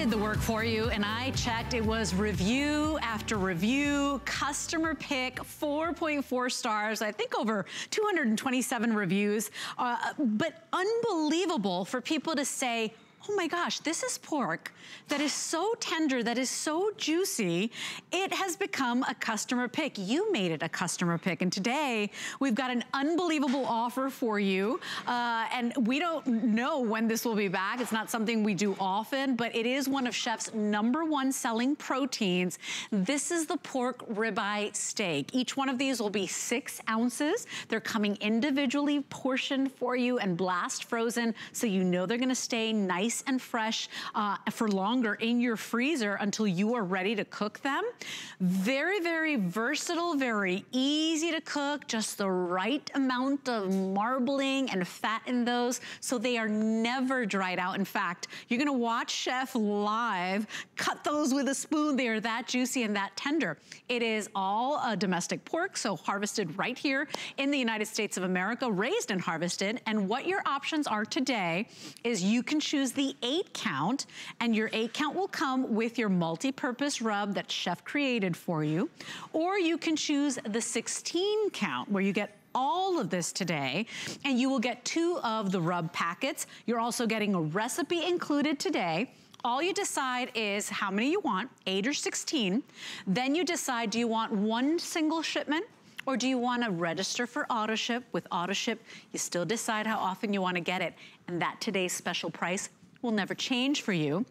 did the work for you and I checked. It was review after review, customer pick, 4.4 stars. I think over 227 reviews. Uh, but unbelievable for people to say, oh my gosh, this is pork that is so tender, that is so juicy, it has become a customer pick. You made it a customer pick. And today, we've got an unbelievable offer for you. Uh, and we don't know when this will be back. It's not something we do often, but it is one of Chef's number one selling proteins. This is the pork ribeye steak. Each one of these will be six ounces. They're coming individually portioned for you and blast frozen, so you know they're gonna stay nice and fresh uh, for longer in your freezer until you are ready to cook them. Very, very versatile, very easy to cook, just the right amount of marbling and fat in those so they are never dried out. In fact, you're gonna watch Chef live cut those with a spoon. They are that juicy and that tender. It is all a domestic pork, so harvested right here in the United States of America, raised and harvested. And what your options are today is you can choose the eight count, and your eight count will come with your multi-purpose rub that Chef created for you. Or you can choose the 16 count, where you get all of this today and you will get two of the rub packets. You're also getting a recipe included today. All you decide is how many you want, eight or 16. Then you decide, do you want one single shipment or do you want to register for auto ship? With auto ship, you still decide how often you want to get it. And that today's special price will never change for you.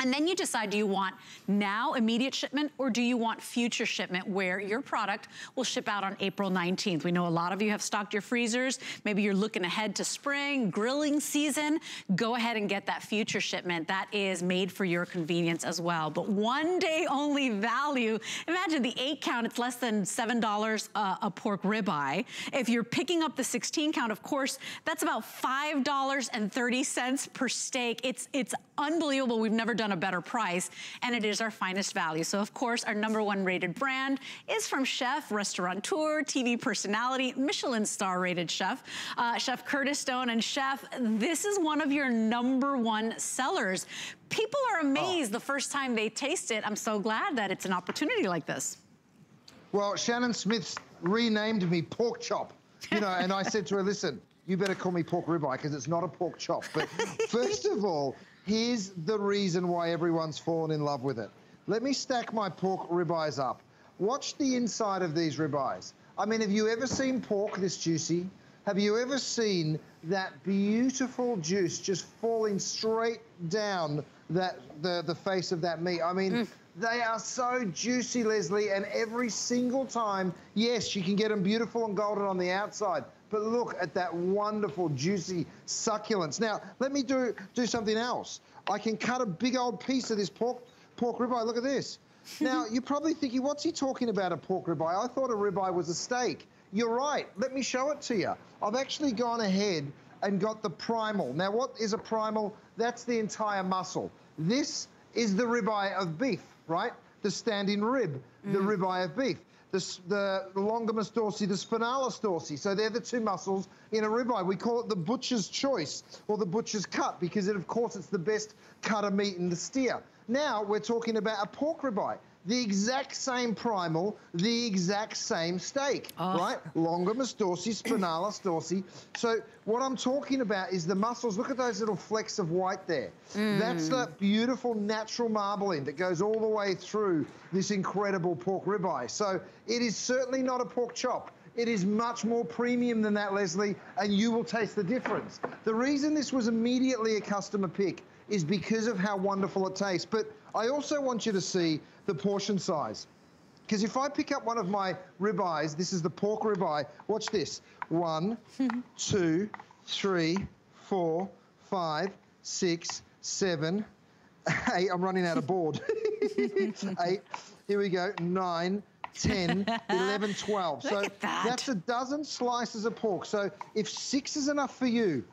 And then you decide, do you want now immediate shipment or do you want future shipment where your product will ship out on April 19th? We know a lot of you have stocked your freezers. Maybe you're looking ahead to spring, grilling season. Go ahead and get that future shipment. That is made for your convenience as well. But one day only value. Imagine the eight count, it's less than $7 uh, a pork ribeye. If you're picking up the 16 count, of course, that's about $5.30 per steak. It's, it's unbelievable. We've never done a better price, and it is our finest value. So of course, our number one rated brand is from chef, restaurateur, TV personality, Michelin star rated chef, uh, Chef Curtis Stone. And chef, this is one of your number one sellers. People are amazed oh. the first time they taste it. I'm so glad that it's an opportunity like this. Well, Shannon Smith renamed me Pork Chop, you know, and I said to her, listen, you better call me pork ribeye because it's not a pork chop. But first of all, Here's the reason why everyone's fallen in love with it. Let me stack my pork ribeyes up. Watch the inside of these ribeyes. I mean, have you ever seen pork this juicy? Have you ever seen that beautiful juice just falling straight down that the, the face of that meat? I mean, mm. they are so juicy, Lesley, and every single time, yes, you can get them beautiful and golden on the outside, but look at that wonderful, juicy succulence. Now, let me do, do something else. I can cut a big old piece of this pork, pork ribeye. Look at this. now, you're probably thinking, what's he talking about, a pork ribeye? I thought a ribeye was a steak. You're right. Let me show it to you. I've actually gone ahead and got the primal. Now, what is a primal? That's the entire muscle. This is the ribeye of beef, right? The standing rib, mm. the ribeye of beef the, the, longissimus dorsi, the spinalis dorsi. So they're the two muscles in a ribeye. We call it the butcher's choice or the butcher's cut because, it, of course, it's the best cut of meat in the steer. Now we're talking about a pork ribeye the exact same primal, the exact same steak, oh. right? Longissimus dorsi, spinalis dorsi. So what I'm talking about is the muscles. Look at those little flecks of white there. Mm. That's that beautiful natural marbling that goes all the way through this incredible pork ribeye. So it is certainly not a pork chop. It is much more premium than that, Lesley, and you will taste the difference. The reason this was immediately a customer pick is because of how wonderful it tastes. But I also want you to see the portion size. Because if I pick up one of my ribeyes, this is the pork ribeye, watch this. One, two, three, four, five, six, seven, eight. I'm running out of board. eight. Here we go. Nine, 10, 11, 12. so that. that's a dozen slices of pork. So if six is enough for you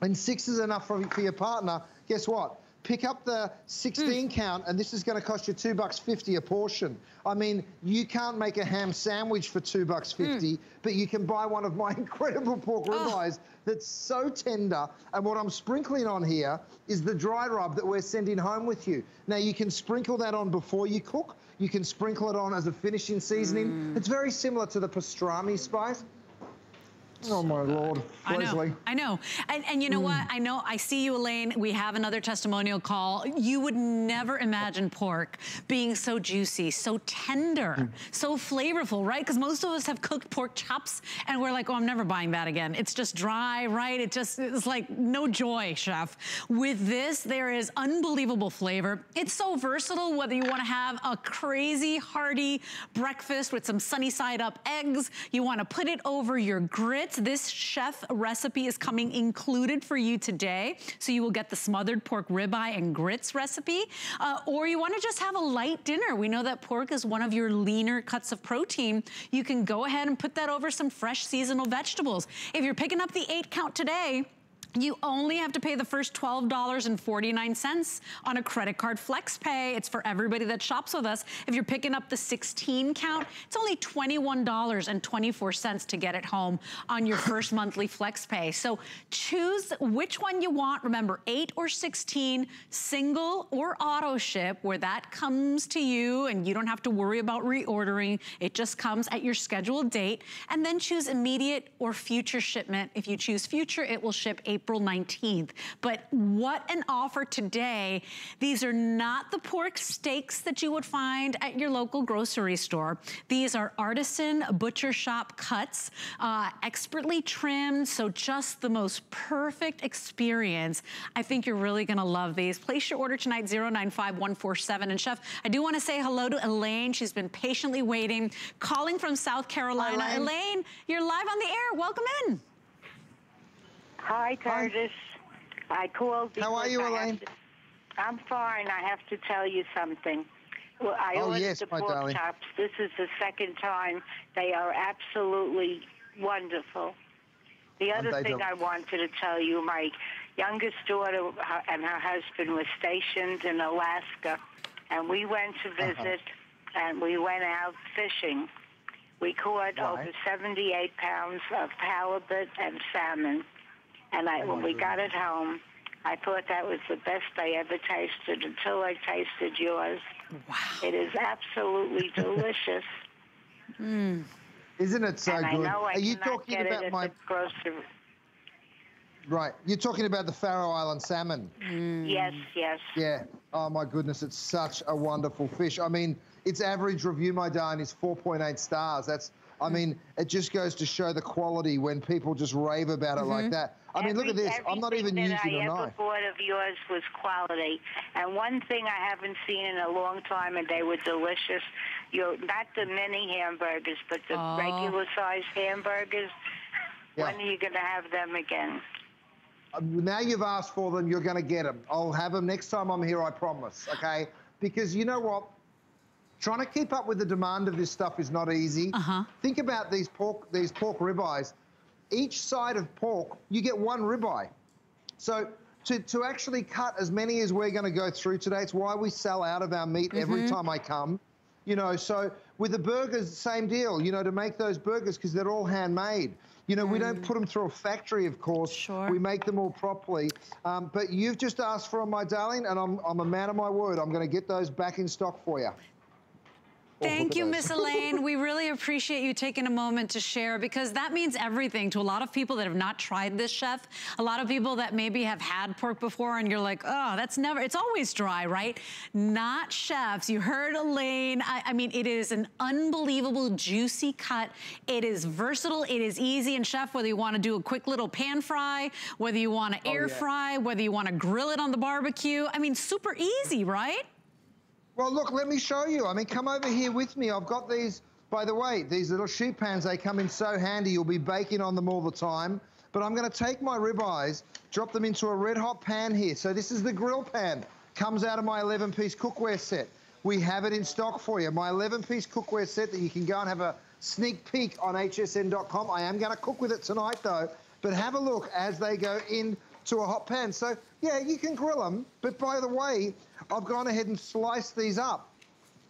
and six is enough for, for your partner, guess what? pick up the 16 mm. count and this is going to cost you two bucks 50 a portion. I mean, you can't make a ham sandwich for two bucks 50, mm. but you can buy one of my incredible pork oh. ribeyes oh. that's so tender. And what I'm sprinkling on here is the dry rub that we're sending home with you. Now you can sprinkle that on before you cook. You can sprinkle it on as a finishing seasoning. Mm. It's very similar to the pastrami spice. Oh my Lord, I know, I know. And, and you know mm. what? I know, I see you, Elaine. We have another testimonial call. You would never imagine pork being so juicy, so tender, mm. so flavorful, right? Because most of us have cooked pork chops and we're like, oh, I'm never buying that again. It's just dry, right? It just, it's like no joy, chef. With this, there is unbelievable flavor. It's so versatile, whether you wanna have a crazy hearty breakfast with some sunny side up eggs, you wanna put it over your grits, this chef recipe is coming included for you today. So you will get the smothered pork ribeye and grits recipe. Uh, or you wanna just have a light dinner. We know that pork is one of your leaner cuts of protein. You can go ahead and put that over some fresh seasonal vegetables. If you're picking up the eight count today, you only have to pay the first $12.49 on a credit card flex pay. It's for everybody that shops with us. If you're picking up the 16 count, it's only $21.24 to get it home on your first monthly flex pay. So choose which one you want. Remember, 8 or 16, single or auto ship, where that comes to you and you don't have to worry about reordering. It just comes at your scheduled date. And then choose immediate or future shipment. If you choose future, it will ship April April 19th. But what an offer today. These are not the pork steaks that you would find at your local grocery store. These are artisan butcher shop cuts, uh, expertly trimmed, so just the most perfect experience. I think you're really gonna love these. Place your order tonight, 095147. And Chef, I do wanna say hello to Elaine. She's been patiently waiting, calling from South Carolina. Elaine. Elaine, you're live on the air. Welcome in. Hi, Curtis. Hi. I called How are you, Elaine? To, I'm fine. I have to tell you something. Well, I oh, ordered yes, the pork darling. chops. This is the second time. They are absolutely wonderful. The other thing don't. I wanted to tell you, my youngest daughter and her husband were stationed in Alaska, and we went to uh-huh. visit, uh-huh. and we went out fishing. We caught right. over 78 pounds of halibut and salmon. And I, when we got it home, I thought that was the best I ever tasted until I tasted yours. Wow. It is absolutely delicious. Mm. Isn't it so and good? I know I Are you talking about my grocery? Right. You're talking about the Faroe Island salmon. Mm. Yes, yes. Yeah. Oh my goodness, it's such a wonderful fish. I mean, its average review, my darling, is 4.8 stars. That's I mm. mean, it just goes to show the quality when people just rave about it mm -hmm. like mm-hmm. that. I Every, mean, look at this. I'm not even using a knife. Everything I ever bought of yours was quality. And one thing I haven't seen in a long time, and they were delicious, you know, not the mini hamburgers, but the oh. regular size hamburgers. Yeah. When are you going to have them again? Uh, now you've asked for them, you're going to get them. I'll have them next time I'm here, I promise, okay? Because you know what? Trying to keep up with the demand of this stuff is not easy. Uh-huh. Think about these pork, these pork ribeyes each side of pork, you get one ribeye. So to, to actually cut as many as we're going to go through today, it's why we sell out of our meat mm -hmm. every mm-hmm. time I come. You know, so with the burgers, same deal, you know, to make those burgers because they're all handmade. You know, mm. we don't mm. put them through a factory, of course. Sure. We make them all properly. Um, but you've just asked for them, my darling, and I'm, I'm a man of my word. I'm going to get those back in stock for you. Thank you, Miss Elaine. we really appreciate you taking a moment to share because that means everything to a lot of people that have not tried this, chef. A lot of people that maybe have had pork before and you're like, oh, that's never, it's always dry, right? Not chefs. You heard Elaine. I, I mean, it is an unbelievable juicy cut. It is versatile. It is easy. And chef, whether you want to do a quick little pan fry, whether you want to oh, air yeah. fry, whether you want to grill it on the barbecue, I mean, super easy, right? Well, look, let me show you. I mean, come over here with me. I've got these, by the way, these little sheet pans, they come in so handy. You'll be baking on them all the time. But I'm going to take my ribeyes, drop them into a red hot pan here. So this is the grill pan. Comes out of my 11-piece cookware set. We have it in stock for you. My 11-piece cookware set that you can go and have a sneak peek on hsn.com. I am going to cook with it tonight, though. But have a look as they go in to a hot pan. So yeah, you can grill them. But by the way, I've gone ahead and sliced these up.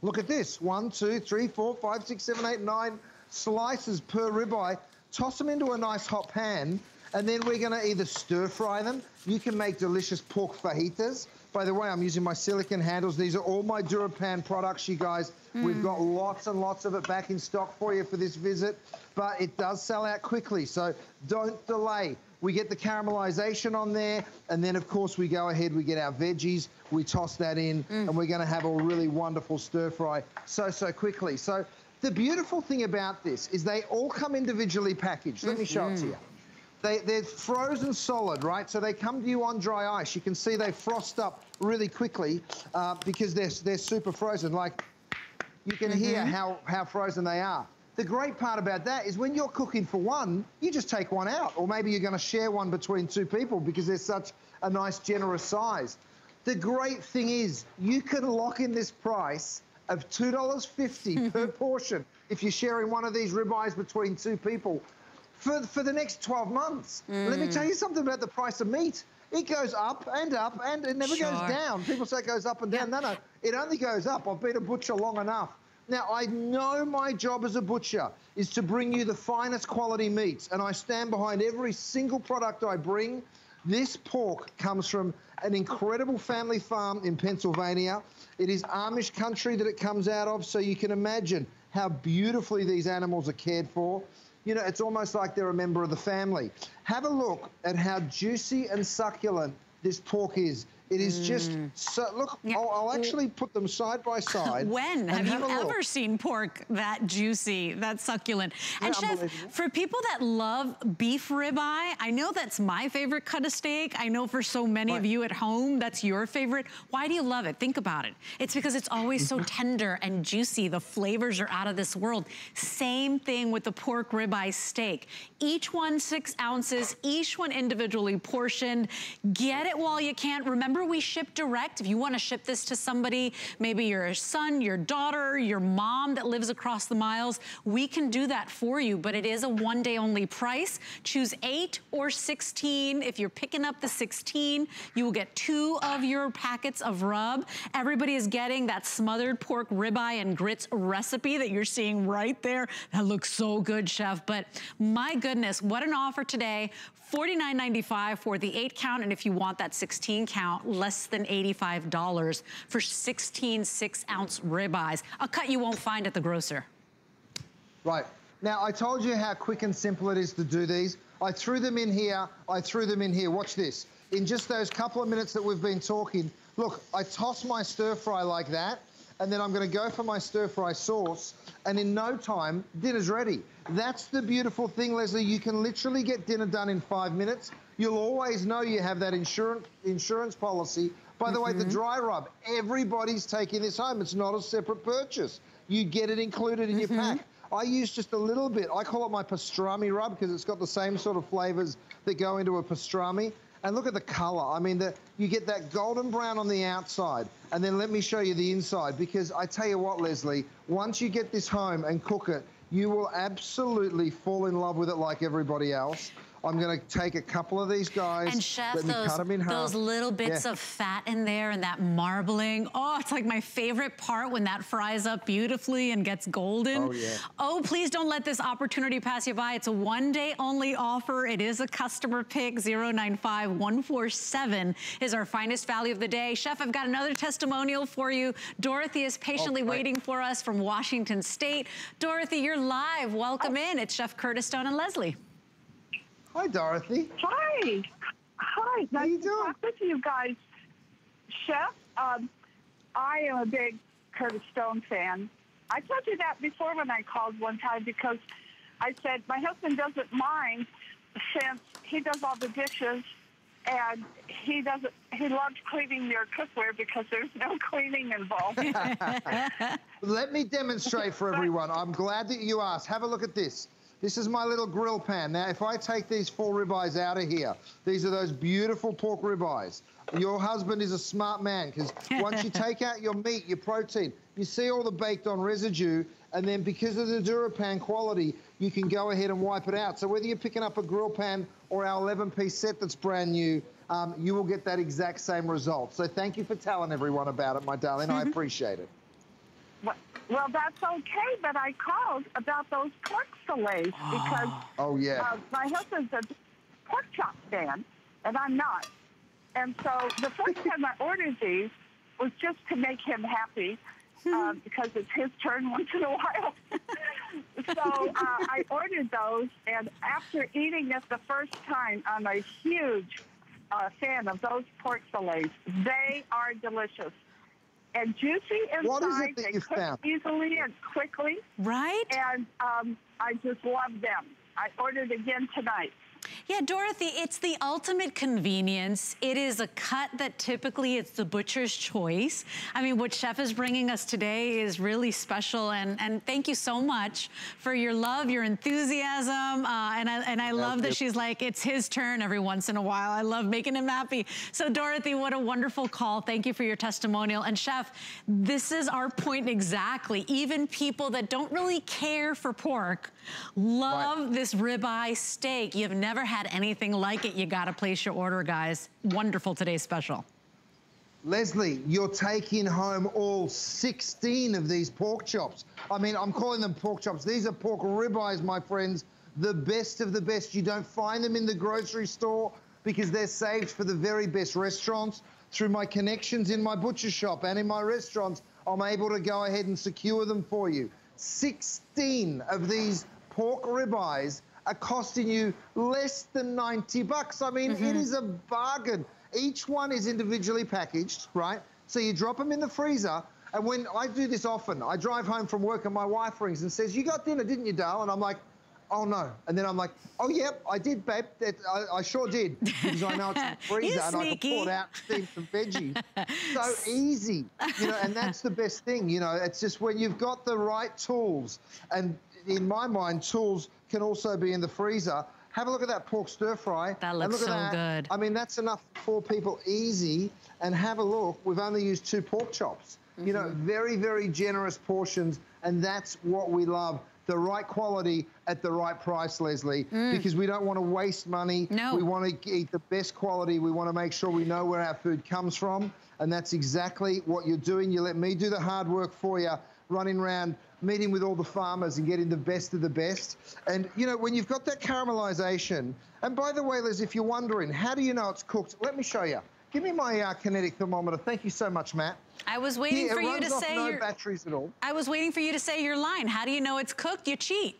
Look at this. One, two, three, four, five, six, seven, eight, nine slices per ribeye. Toss them into a nice hot pan. And then we're going to either stir fry them. You can make delicious pork fajitas. By the way, I'm using my silicone handles. These are all my DuraPan products, you guys. Mm. We've got lots and lots of it back in stock for you for this visit, but it does sell out quickly, so don't delay. We get the caramelization on there, and then, of course, we go ahead, we get our veggies, we toss that in, mm. and we're going to have a really wonderful stir fry so, so quickly. So the beautiful thing about this is they all come individually packaged. Let mm -hmm. me show it to you. They, they're frozen solid, right? So they come to you on dry ice. You can see they frost up really quickly uh, because they're, they're super frozen. Like, you can mm -hmm. hear mm-hmm. how, how frozen they are. The great part about that is when you're cooking for one, you just take one out. Or maybe you're going to share one between two people because they're such a nice, generous size. The great thing is you can lock in this price of $2.50 per portion if you're sharing one of these ribeyes between two people for, for the next 12 months. Mm. Let me tell you something about the price of meat. It goes up and up and it never sure. goes down. People say it goes up and down. Yeah. No, no, it only goes up. I've been a butcher long enough. Now, I know my job as a butcher is to bring you the finest quality meats, and I stand behind every single product I bring. This pork comes from an incredible family farm in Pennsylvania. It is Amish country that it comes out of, so you can imagine how beautifully these animals are cared for you know, it's almost like they're a member of the family. Have a look at how juicy and succulent this pork is. It is mm. just so. Look, yeah. I'll, I'll, actually put them side by side. when have you ever seen pork that juicy, that succulent? And chef, for people that love beef ribeye, I know that's my favorite cut of steak. I know for so many of you at home, that's your favorite. Why do you love it? Think about it. It's because it's always so tender and juicy. The flavors are out of this world. Same thing with the pork ribeye steak. Each one six ounces, each one individually portioned. Get it while you can. Remember Remember we ship direct. If you want to ship this to somebody, maybe your son, your daughter, your mom that lives across the miles, we can do that for you, but it is a one day only price. Choose eight or 16. If you're picking up the 16, you will get two of your packets of rub. Everybody is getting that smothered pork ribeye and grits recipe that you're seeing right there. That looks so good, chef. But my goodness, what an offer today. $49.95 for the eight count. And if you want that 16 count, less than $85 for 16 six ounce ribeyes. A cut you won't find at the grocer. Right. Now, I told you how quick and simple it is to do these. I threw them in here. I threw them in here. Watch this. In just those couple of minutes that we've been talking, look, I toss my stir fry like that and then I'm going to go for my stir fry sauce, and in no time, dinner's ready. That's the beautiful thing, Lesley. You can literally get dinner done in five minutes. You'll always know you have that insurance insurance policy. By the mm -hmm. way, the mm-hmm. dry rub, everybody's taking this home. It's not a separate purchase. You get it included in mm -hmm. your mm-hmm. pack. I use just a little bit. I call it my pastrami rub because it's got the same sort of flavors that go into a pastrami. And look at the color. I mean, the, you get that golden brown on the outside. And then let me show you the inside because I tell you what, Lesley, once you get this home and cook it, you will absolutely fall in love with it like everybody else. I'm going to take a couple of these guys. And chef, those, those little bits yeah. of fat in there and that marbling. Oh, it's like my favorite part when that fries up beautifully and gets golden. Oh, yeah. Oh, please don't let this opportunity pass you by. It's a one day only offer. It is a customer pick. 095147 is our finest value of the day. Chef, I've got another testimonial for you. Dorothy is patiently oh, waiting for us from Washington State. Dorothy, you're live. Welcome oh. in. It's Chef Curtis Stone and Lesley. Hi, Dorothy. Hi. Hi. How nice you doing? talk with you guys. Chef, um, I am a big Curtis Stone fan. I told you that before when I called one time because I said my husband doesn't mind since he does all the dishes and he doesn't he loves cleaning your cookware because there's no cleaning involved. Let me demonstrate for everyone. I'm glad that you asked. Have a look at this. This is my little grill pan. Now, if I take these four ribeyes out of here, these are those beautiful pork ribeyes. Your husband is a smart man because once you take out your meat, your protein, you see all the baked on residue, and then because of the DuraPan quality, you can go ahead and wipe it out. So whether you're picking up a grill pan or our 11-piece set that's brand new, um, you will get that exact same result. So thank you for telling everyone about it, my darling. I appreciate it. Well, that's okay, but I called about those pork fillets because oh yeah, uh, my husband's a pork chop fan, and I'm not. And so the first time I ordered these was just to make him happy um, because it's his turn once in a while. so uh, I ordered those, and after eating it the first time, I'm a huge uh, fan of those pork fillets. They are delicious and juicy inside. What is it that they you cook found? easily and quickly. Right? And um, I just love them. I ordered again tonight. Yeah, Dorothy, it's the ultimate convenience. It is a cut that typically it's the butcher's choice. I mean, what Chef is bringing us today is really special, and, and thank you so much for your love, your enthusiasm, uh, and I, and I love that she's like, it's his turn every once in a while. I love making him happy. So Dorothy, what a wonderful call. Thank you for your testimonial. And Chef, this is our point exactly. Even people that don't really care for pork love right. this ribeye steak. You've never had anything like it. You gotta place your order, guys. Wonderful today's special. Lesley, you're taking home all 16 of these pork chops. I mean, I'm calling them pork chops. These are pork ribeyes, my friends. The best of the best. You don't find them in the grocery store because they're saved for the very best restaurants. Through my connections in my butcher shop and in my restaurants, I'm able to go ahead and secure them for you. 16 of these pork ribeyes are costing you less than 90 bucks. I mean, mm -hmm. it mm-hmm. a bargain. Each one is individually packaged, right? So you drop them in the freezer. And when I do this often, I drive home from work and my wife rings and says, you got dinner, didn't you, Dale? And I'm like, oh no. And then I'm like, oh, yep, I did, babe. That, I, I, sure did. Because I know it's in the freezer and I can pull it out, steam some veggies. so easy, you know, and that's the best thing, you know. It's just when you've got the right tools and in my mind, tools can also be in the freezer. Have a look at that pork stir fry. That looks so that. good. I mean, that's enough for people easy. And have a look. We've only used two pork chops. Mm -hmm. You know, mm-hmm. very, very generous portions. And that's what we love. The right quality at the right price, Lesley, mm. because we don't want to waste money. No. We want to eat the best quality. We want to make sure we know where our food comes from. And that's exactly what you're doing. You let me do the hard work for you, running around meeting with all the farmers and getting the best of the best. And, you know, when you've got that caramelization, and by the way, Liz, if you're wondering, how do you know it's cooked? Let me show you. Give me my uh, kinetic thermometer. Thank you so much, Matt. I was waiting Here, for you to say no your batteries at all. I was waiting for you to say your line. How do you know it's cooked? You cheat.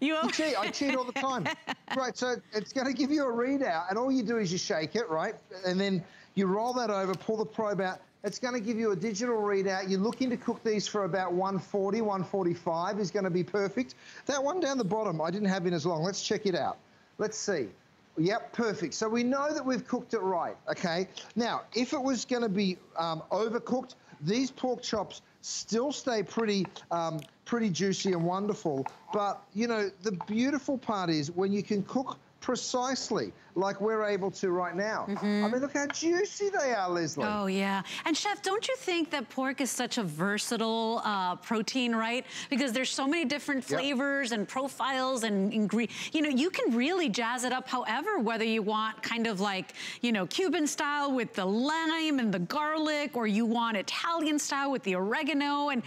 You, you cheat. I cheat all the time. right. So it's going to give you a readout, and all you do is you shake it, right, and then you roll that over, pull the probe out, it's going to give you a digital readout. You're looking to cook these for about 140, 145 is going to be perfect. That one down the bottom, I didn't have in as long. Let's check it out. Let's see. Yep, perfect. So we know that we've cooked it right, okay? Now, if it was going to be um, overcooked, these pork chops still stay pretty, um, pretty juicy and wonderful. But, you know, the beautiful part is when you can cook precisely like we're able to right now. Mm -hmm. I mm-hmm. mean, look how juicy they are, Lesley. Oh, yeah. And Chef, don't you think that pork is such a versatile uh, protein, right? Because there's so many different flavors yep. and profiles and ingredients. You know, you can really jazz it up however, whether you want kind of like, you know, Cuban style with the lime and the garlic, or you want Italian style with the oregano, and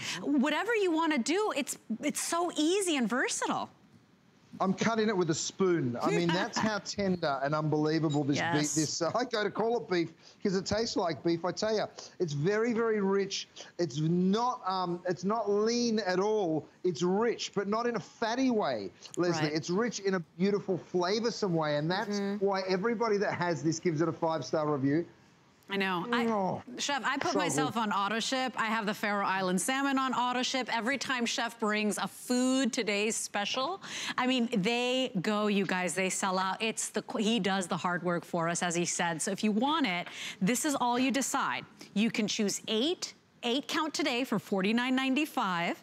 whatever you want to do, it's, it's so easy and versatile. I'm cutting it with a spoon. I mean, that's how tender and unbelievable this yes. beef. This uh, I go to call it beef because it tastes like beef. I tell you, it's very, very rich. It's not, um, it's not lean at all. It's rich, but not in a fatty way, Lesley. Right. It's rich in a beautiful, flavoursome way, and that's mm -hmm. why everybody that has this gives it a five-star review. I know. Oh, I, Chef, I put myself on auto ship. I have the Faroe Island salmon on auto ship. Every time Chef brings a food today's special, I mean, they go, you guys, they sell out. It's the, he does the hard work for us, as he said. So if you want it, this is all you decide. You can choose eight, eight count today for $49.95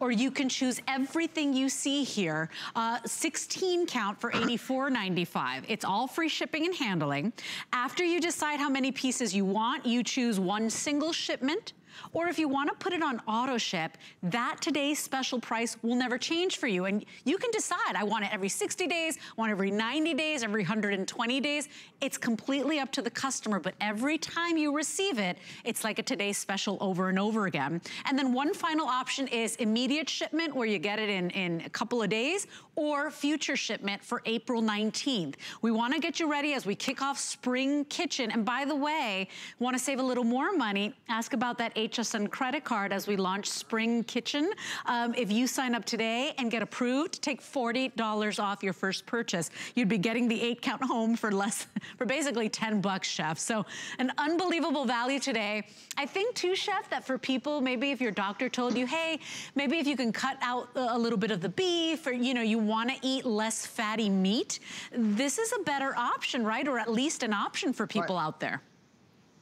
or you can choose everything you see here, uh, 16 count for $84.95. It's all free shipping and handling. After you decide how many pieces you want, you choose one single shipment Or if you wanna put it on auto ship, that today's special price will never change for you. And you can decide, I want it every 60 days, I want every 90 days, every 120 days. It's completely up to the customer, but every time you receive it, it's like a today's special over and over again. And then one final option is immediate shipment where you get it in, in a couple of days or future shipment for April 19th. We wanna get you ready as we kick off spring kitchen. And by the way, wanna save a little more money, ask about that HSN credit card as we launch spring kitchen. Um, if you sign up today and get approved, take $40 off your first purchase. You'd be getting the eight count home for less, for basically 10 bucks, chef. So an unbelievable value today. I think too, chef, that for people, maybe if your doctor told you, hey, maybe if you can cut out a little bit of the beef or, you know, you wanna eat less fatty meat, this is a better option, right? Or at least an option for people right. out there.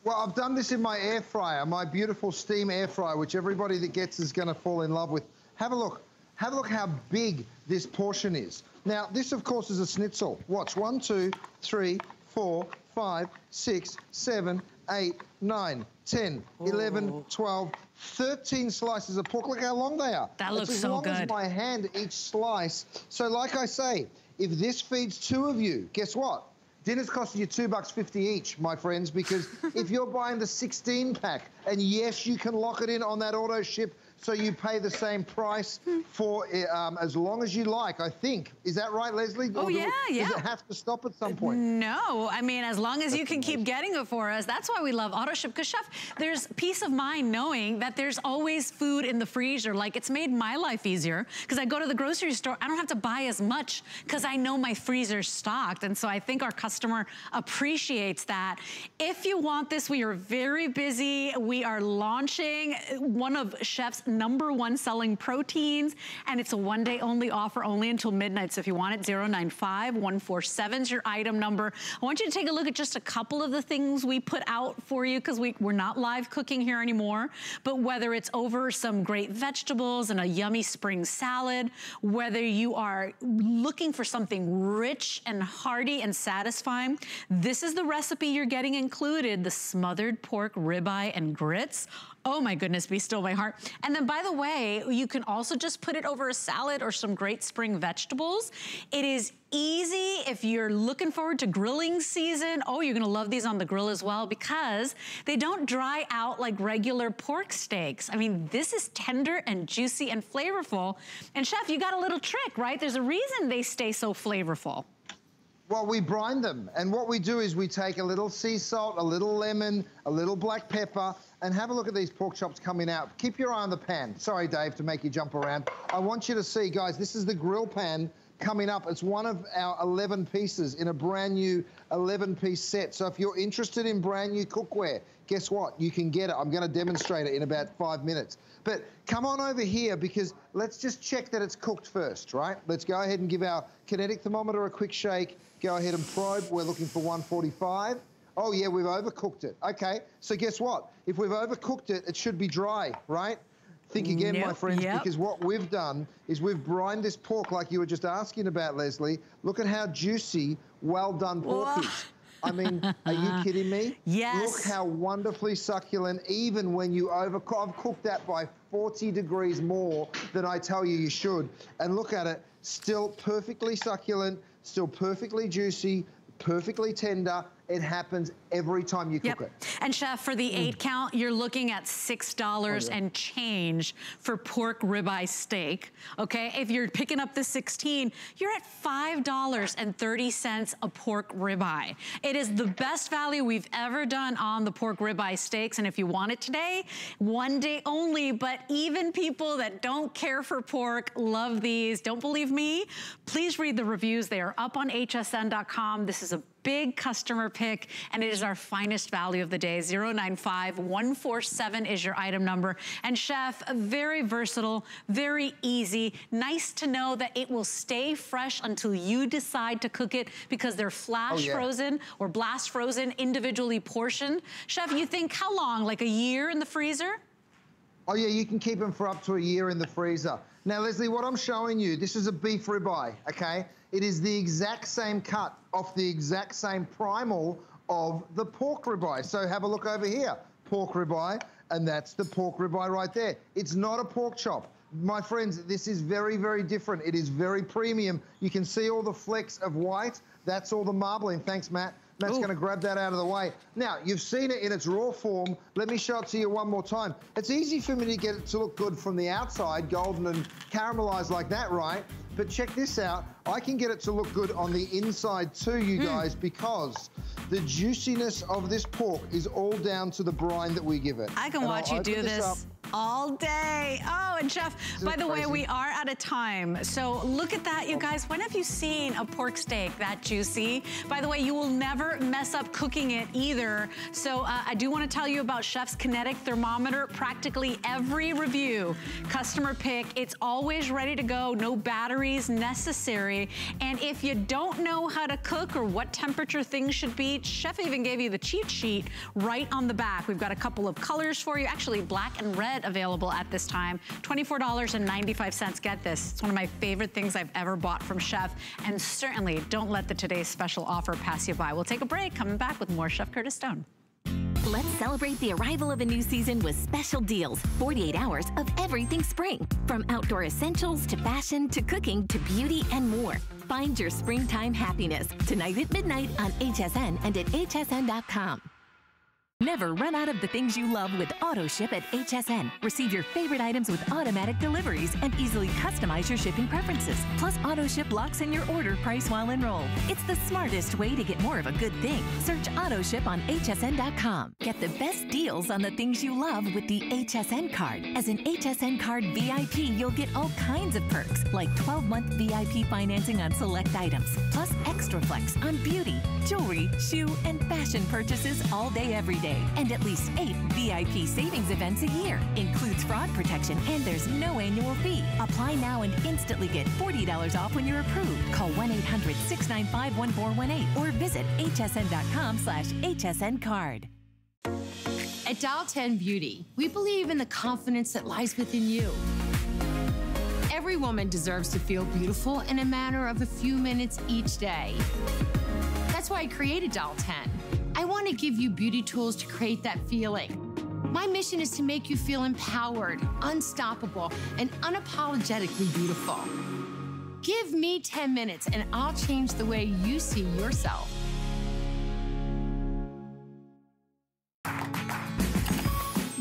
Well, I've done this in my air fryer, my beautiful steam air fryer, which everybody that gets is going to fall in love with. Have a look. Have a look how big this portion is. Now, this, of course, is a schnitzel. Watch. One, two, three, four, five, six, seven, eight, nine, 10, Ooh. 11, 12, 13 slices of pork. Look how long they are. That looks so good. as long as my hand each slice. So like I say, if this feeds two of you, guess what? Dinner's costing you two bucks fifty each, my friends, because if you're buying the 16 pack, and yes, you can lock it in on that auto ship so you pay the same price for um, as long as you like, I think. Is that right, Lesley? Oh, yeah, yeah. Does it have to stop at some point? No, I mean, as long as that's you can keep getting it for us. That's why we love auto ship. Because, Chef, there's peace of mind knowing that there's always food in the freezer. Like, it's made my life easier. Because I go to the grocery store, I don't have to buy as much because I know my freezer's stocked. And so I think our customer appreciates that. If you want this, we are very busy. We are launching one of Chef's number one selling proteins, and it's a one day only offer only until midnight. So if you want it, 095-147 is your item number. I want you to take a look at just a couple of the things we put out for you because we, we're not live cooking here anymore, but whether it's over some great vegetables and a yummy spring salad, whether you are looking for something rich and hearty and satisfying, this is the recipe you're getting included, the smothered pork ribeye and grits Oh my goodness, be still my heart. And then by the way, you can also just put it over a salad or some great spring vegetables. It is easy if you're looking forward to grilling season. Oh, you're gonna love these on the grill as well because they don't dry out like regular pork steaks. I mean, this is tender and juicy and flavorful. And chef, you got a little trick, right? There's a reason they stay so flavorful. Well, we brine them. And what we do is we take a little sea salt, a little lemon, a little black pepper, and have a look at these pork chops coming out. Keep your eye on the pan. Sorry, Dave, to make you jump around. I want you to see, guys, this is the grill pan coming up. It's one of our 11 pieces in a brand new 11 piece set. So if you're interested in brand new cookware, guess what? You can get it. I'm going to demonstrate it in about five minutes. But come on over here because let's just check that it's cooked first, right? Let's go ahead and give our kinetic thermometer a quick shake. Go ahead and probe. We're looking for 145. Oh, yeah, we've overcooked it. Okay, so guess what? If we've overcooked it, it should be dry, right? Think again, my friends, yep. because what we've done is we've brined this pork like you were just asking about, Lesley. Look at how juicy, well done pork is. I mean, are you kidding me? Yes. Look how wonderfully succulent, even when you overcook. I've cooked that by 40 degrees more than I tell you you should. And look at it, still perfectly succulent, still perfectly juicy, perfectly tender, it happens every time you cook yep. it. And chef, for the mm. eight count, you're looking at $6 oh, yeah. and change for pork ribeye steak, okay? If you're picking up the 16, you're at $5.30 a pork ribeye. It is the best value we've ever done on the pork ribeye steaks, and if you want it today, one day only, but even people that don't care for pork love these. Don't believe me? Please read the reviews. They are up on hsn.com. This is a big customer pick, and it is our finest value of the day. 095147 is your item number. And chef, very versatile, very easy. Nice to know that it will stay fresh until you decide to cook it because they're oh, flash oh, yeah. frozen or blast frozen, individually portioned. Chef, you think how long? Like a year in the freezer? Oh yeah, you can keep them for up to a year in the freezer. Now, Lesley, what I'm showing you, this is a beef ribeye, okay? It is the exact same cut off the exact same primal of the pork ribeye. So have a look over here. Pork ribeye, And that's the pork ribeye right there. It's not a pork chop. My friends, this is very, very different. It is very premium. You can see all the flecks of white. That's all the marbling. Thanks, Matt. Matt's going to grab that out of the way. Now, you've seen it in its raw form. Let me show it to you one more time. It's easy for me to get it to look good from the outside, golden and caramelized like that, right? But check this out. I can get it to look good on the inside too, you mm. guys, because the juiciness of this pork is all down to the brine that we give it. I can and watch I'll you do this. this all day. Oh, and Chef, by the crazy? way, we are out of time. So look at that, you guys. When have you seen a pork steak that juicy? By the way, you will never mess up cooking it either. So uh, I do want to tell you about Chef's Kinetic Thermometer. Practically every review, customer pick, it's always ready to go. No batteries necessary. And if you don't know how to cook or what temperature things should be, Chef even gave you the cheat sheet right on the back. We've got a couple of colors for you, actually black and red available at this time. $24.95. Get this. It's one of my favorite things I've ever bought from Chef. And certainly don't let the today's special offer pass you by. We'll take a break. Coming back with more Chef Curtis Stone. Let's celebrate the arrival of a new season with special deals. 48 hours of everything spring. From outdoor essentials to fashion to cooking to beauty and more. Find your springtime happiness tonight at midnight on HSN and at hsn.com. Never run out of the things you love with AutoShip at HSN. Receive your favorite items with automatic deliveries and easily customize your shipping preferences. Plus, AutoShip locks in your order price while enrolled. It's the smartest way to get more of a good thing. Search AutoShip on hsn.com. Get the best deals on the things you love with the HSN card. As an HSN card VIP, you'll get all kinds of perks, like 12-month VIP financing on select items, plus extra flex on beauty, jewelry, shoe, and fashion purchases all day, every day day and at least eight VIP savings events a year. Includes fraud protection and there's no annual fee. Apply now and instantly get $40 off when you're approved. Call 1-800-695-1418 or visit hsn.com slash hsncard. At Dial 10 Beauty, we believe in the confidence that lies within you. Every woman deserves to feel beautiful in a matter of a few minutes each day. That's why I created Dial 10 I want to give you beauty tools to create that feeling. My mission is to make you feel empowered, unstoppable, and unapologetically beautiful. Give me 10 minutes and I'll change the way you see yourself.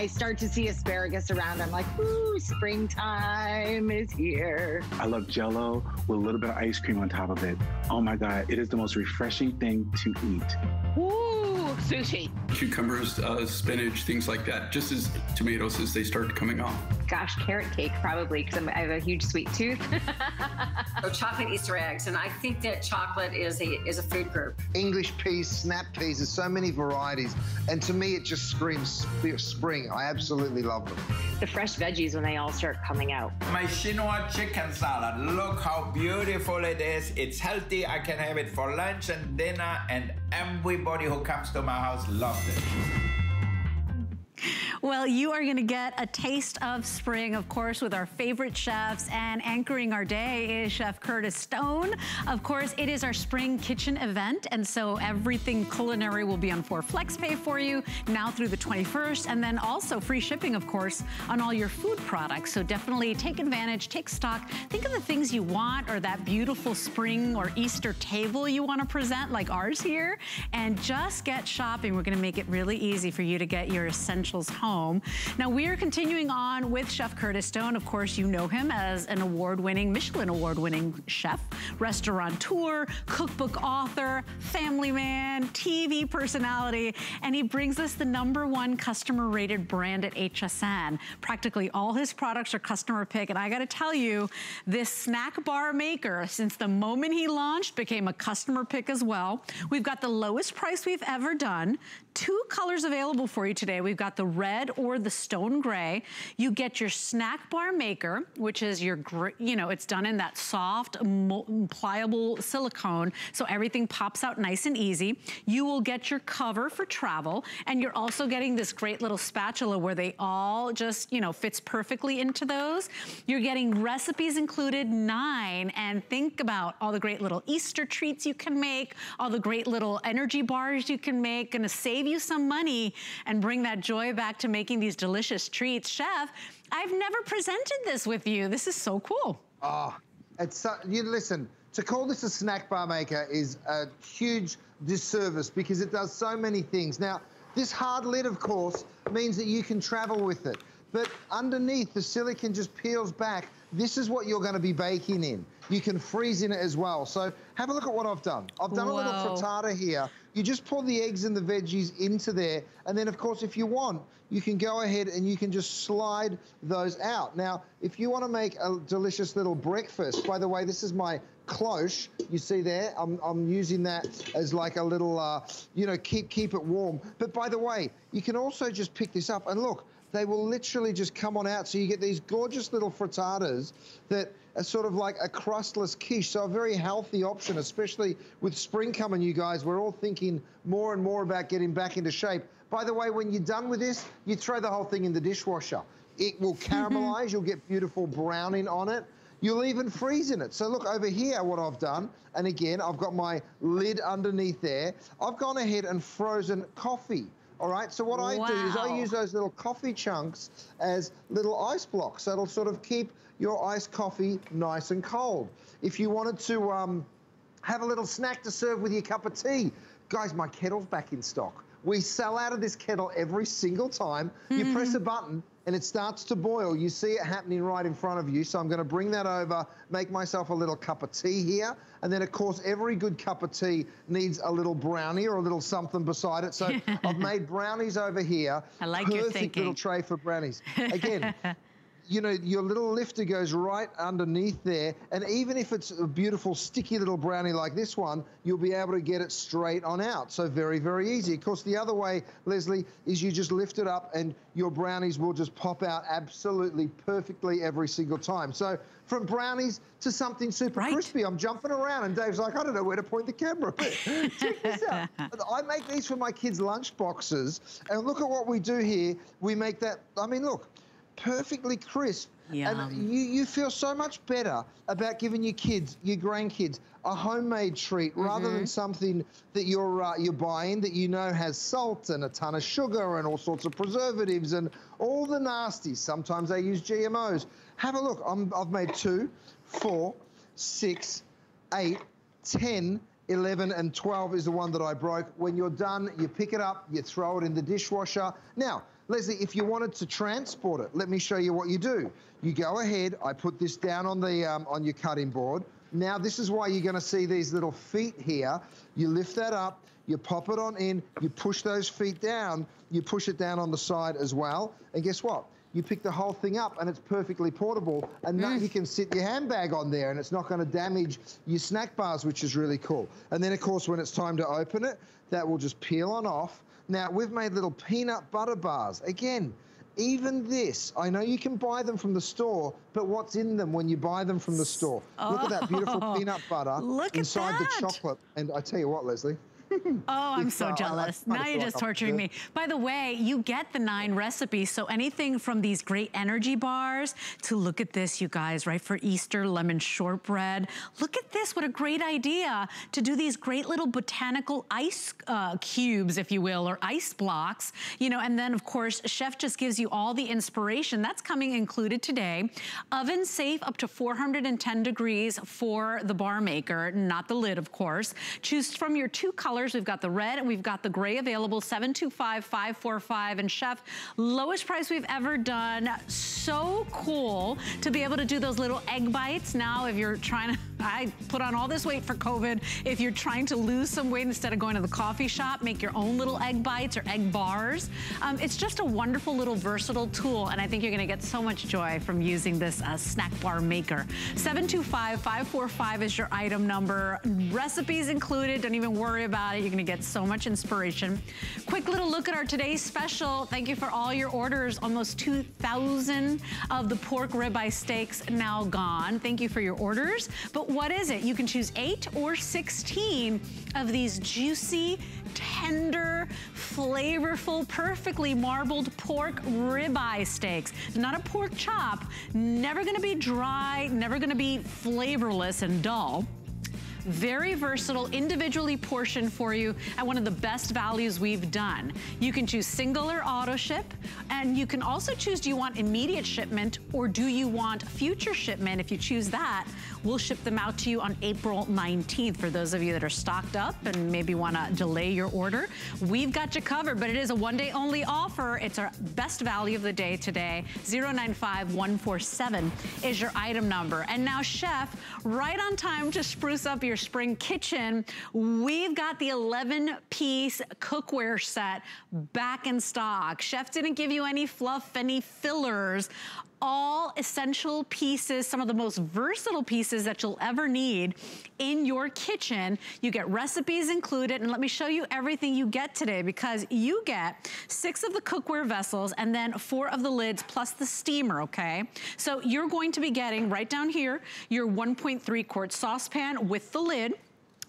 I start to see asparagus around, I'm like, ooh, springtime is here. I love jello with a little bit of ice cream on top of it. Oh my God, it is the most refreshing thing to eat. Ooh, sushi. Cucumbers, uh, spinach, things like that, just as tomatoes as they start coming off. Gosh, carrot cake probably because I have a huge sweet tooth. oh, chocolate Easter eggs, and I think that chocolate is a is a food group. English peas, snap peas, there's so many varieties, and to me it just screams spring. I absolutely love them. The fresh veggies when they all start coming out. My chinois chicken salad. Look how beautiful it is. It's healthy. I can have it for lunch and dinner, and everybody who comes to my house loves it. Well, you are gonna get a taste of spring, of course, with our favorite chefs and anchoring our day is Chef Curtis Stone. Of course, it is our spring kitchen event, and so everything culinary will be on 4 FlexPay for you now through the 21st, and then also free shipping, of course, on all your food products. So definitely take advantage, take stock, think of the things you want or that beautiful spring or Easter table you wanna present like ours here, and just get shopping. We're gonna make it really easy for you to get your essentials home. Now we are continuing on with Chef Curtis Stone. Of course, you know him as an award-winning, Michelin award-winning chef, restaurateur, cookbook author, family man, TV personality, and he brings us the number one customer rated brand at HSN. Practically all his products are customer pick, and I gotta tell you, this snack bar maker, since the moment he launched, became a customer pick as well. We've got the lowest price we've ever done, two colors available for you today. We've got the red or the stone gray. You get your snack bar maker, which is your, you know, it's done in that soft, pliable silicone, so everything pops out nice and easy. You will get your cover for travel, and you're also getting this great little spatula where they all just, you know, fits perfectly into those. You're getting recipes included, nine, and think about all the great little Easter treats you can make, all the great little energy bars you can make, gonna save save you some money and bring that joy back to making these delicious treats. Chef, I've never presented this with you. This is so cool. Oh, it's, uh, you listen, to call this a snack bar maker is a huge disservice because it does so many things. Now, this hard lid, of course, means that you can travel with it. But underneath, the silicon just peels back. This is what you're going to be baking in. You can freeze in it as well. So have a look at what I've done. I've done Whoa. a little frittata here you just pour the eggs and the veggies into there. And then, of course, if you want, you can go ahead and you can just slide those out. Now, if you want to make a delicious little breakfast, by the way, this is my cloche. You see there, I'm, I'm using that as like a little, uh, you know, keep, keep it warm. But by the way, you can also just pick this up and look, they will literally just come on out. So you get these gorgeous little frittatas that are sort of like a crustless quiche. So a very healthy option, especially with spring coming, you guys. We're all thinking more and more about getting back into shape. By the way, when you're done with this, you throw the whole thing in the dishwasher. It will mm-hmm. caramelize. You'll get beautiful browning on it. You'll even freeze in it. So look over here what I've done. And again, I've got my lid underneath there. I've gone ahead and frozen coffee. All right, so what wow. I do is I use those little coffee chunks as little ice blocks. So it'll sort of keep your iced coffee nice and cold. If you wanted to um, have a little snack to serve with your cup of tea, guys, my kettle's back in stock. We sell out of this kettle every single time. Mm -hmm. You press a button and it starts to boil. You see it happening right in front of you. So I'm going to bring that over, make myself a little cup of tea here. And then, of course, every good cup of tea needs a little brownie or a little something beside it. So I've made brownies over here. I like Perfect your thinking. little tray for brownies. Again, you know, your little lifter goes right underneath there. And even if it's a beautiful, sticky little brownie like this one, you'll be able to get it straight on out. So very, very easy. Of course, the other way, Lesley, is you just lift it up and your brownies will just pop out absolutely perfectly every single time. So from brownies to something super right. crispy. I'm jumping around and Dave's like, I don't know where to point the camera. But check this out. I make these for my kids' lunch boxes. And look at what we do here. We make that, I mean, look, perfectly crisp. Yum. And you, you feel so much better about giving your kids, your grandkids, a homemade treat mm -hmm. rather than mm-hmm. something that you're uh, you're buying that you know has salt and a ton of sugar and all sorts of preservatives and all the nasties. Sometimes they use GMOs. Have a look. i I've made two, four, six, eight, ten. 11 and 12 is the one that I broke. When you're done, you pick it up, you throw it in the dishwasher. Now, Lesley, if you wanted to transport it, let me show you what you do. You go ahead, I put this down on, the, um, on your cutting board. Now, this is why you're gonna see these little feet here. You lift that up, you pop it on in, you push those feet down, you push it down on the side as well, and guess what? you pick the whole thing up and it's perfectly portable and now mm. you can sit your handbag on there and it's not going to damage your snack bars which is really cool and then of course when it's time to open it that will just peel on off now, we've made little peanut butter bars. Again, even this, I know you can buy them from the store, but what's in them when you buy them from the store? Oh, Look at that beautiful oh, peanut butter inside the chocolate. And I tell you what, Lesley, oh, I'm so jealous. now you're just torturing me. By the way, you get the nine recipes. So anything from these great energy bars to look at this, you guys, right? For Easter, lemon shortbread. Look at this. What a great idea to do these great little botanical ice uh, cubes, if you will, or ice blocks. You know, and then, of course, Chef just gives you all the inspiration. That's coming included today. Oven safe up to 410 degrees for the bar maker, not the lid, of course. Choose from your two colors colors. We've got the red and we've got the gray available, 725-545. And Chef, lowest price we've ever done. So cool to be able to do those little egg bites. Now, if you're trying to, I put on all this weight for COVID. If you're trying to lose some weight instead of going to the coffee shop, make your own little egg bites or egg bars. Um, it's just a wonderful little versatile tool. And I think you're gonna get so much joy from using this uh, snack bar maker. 725-545 is your item number. Recipes included, don't even worry about it. You're gonna get so much inspiration. Quick little look at our today's special. Thank you for all your orders. Almost 2,000 of the pork ribeye steaks now gone. Thank you for your orders. But what is it? You can choose eight or 16 of these juicy, tender, flavorful, perfectly marbled pork ribeye steaks. Not a pork chop, never gonna be dry, never gonna be flavorless and dull. Very versatile, individually portioned for you at one of the best values we've done. You can choose single or auto ship, and you can also choose, do you want immediate shipment or do you want future shipment? If you choose that, we'll ship them out to you on April 19th for those of you that are stocked up and maybe wanna delay your order. We've got you covered, but it is a one day only offer. It's our best value of the day today. 095147 is your item number. And now chef, right on time to spruce up your spring kitchen, we've got the 11 piece cookware set back in stock. Chef didn't give you any fluff, any fillers all essential pieces, some of the most versatile pieces that you'll ever need in your kitchen. You get recipes included, and let me show you everything you get today because you get six of the cookware vessels and then four of the lids plus the steamer, okay? So you're going to be getting right down here your 1.3 quart saucepan with the lid,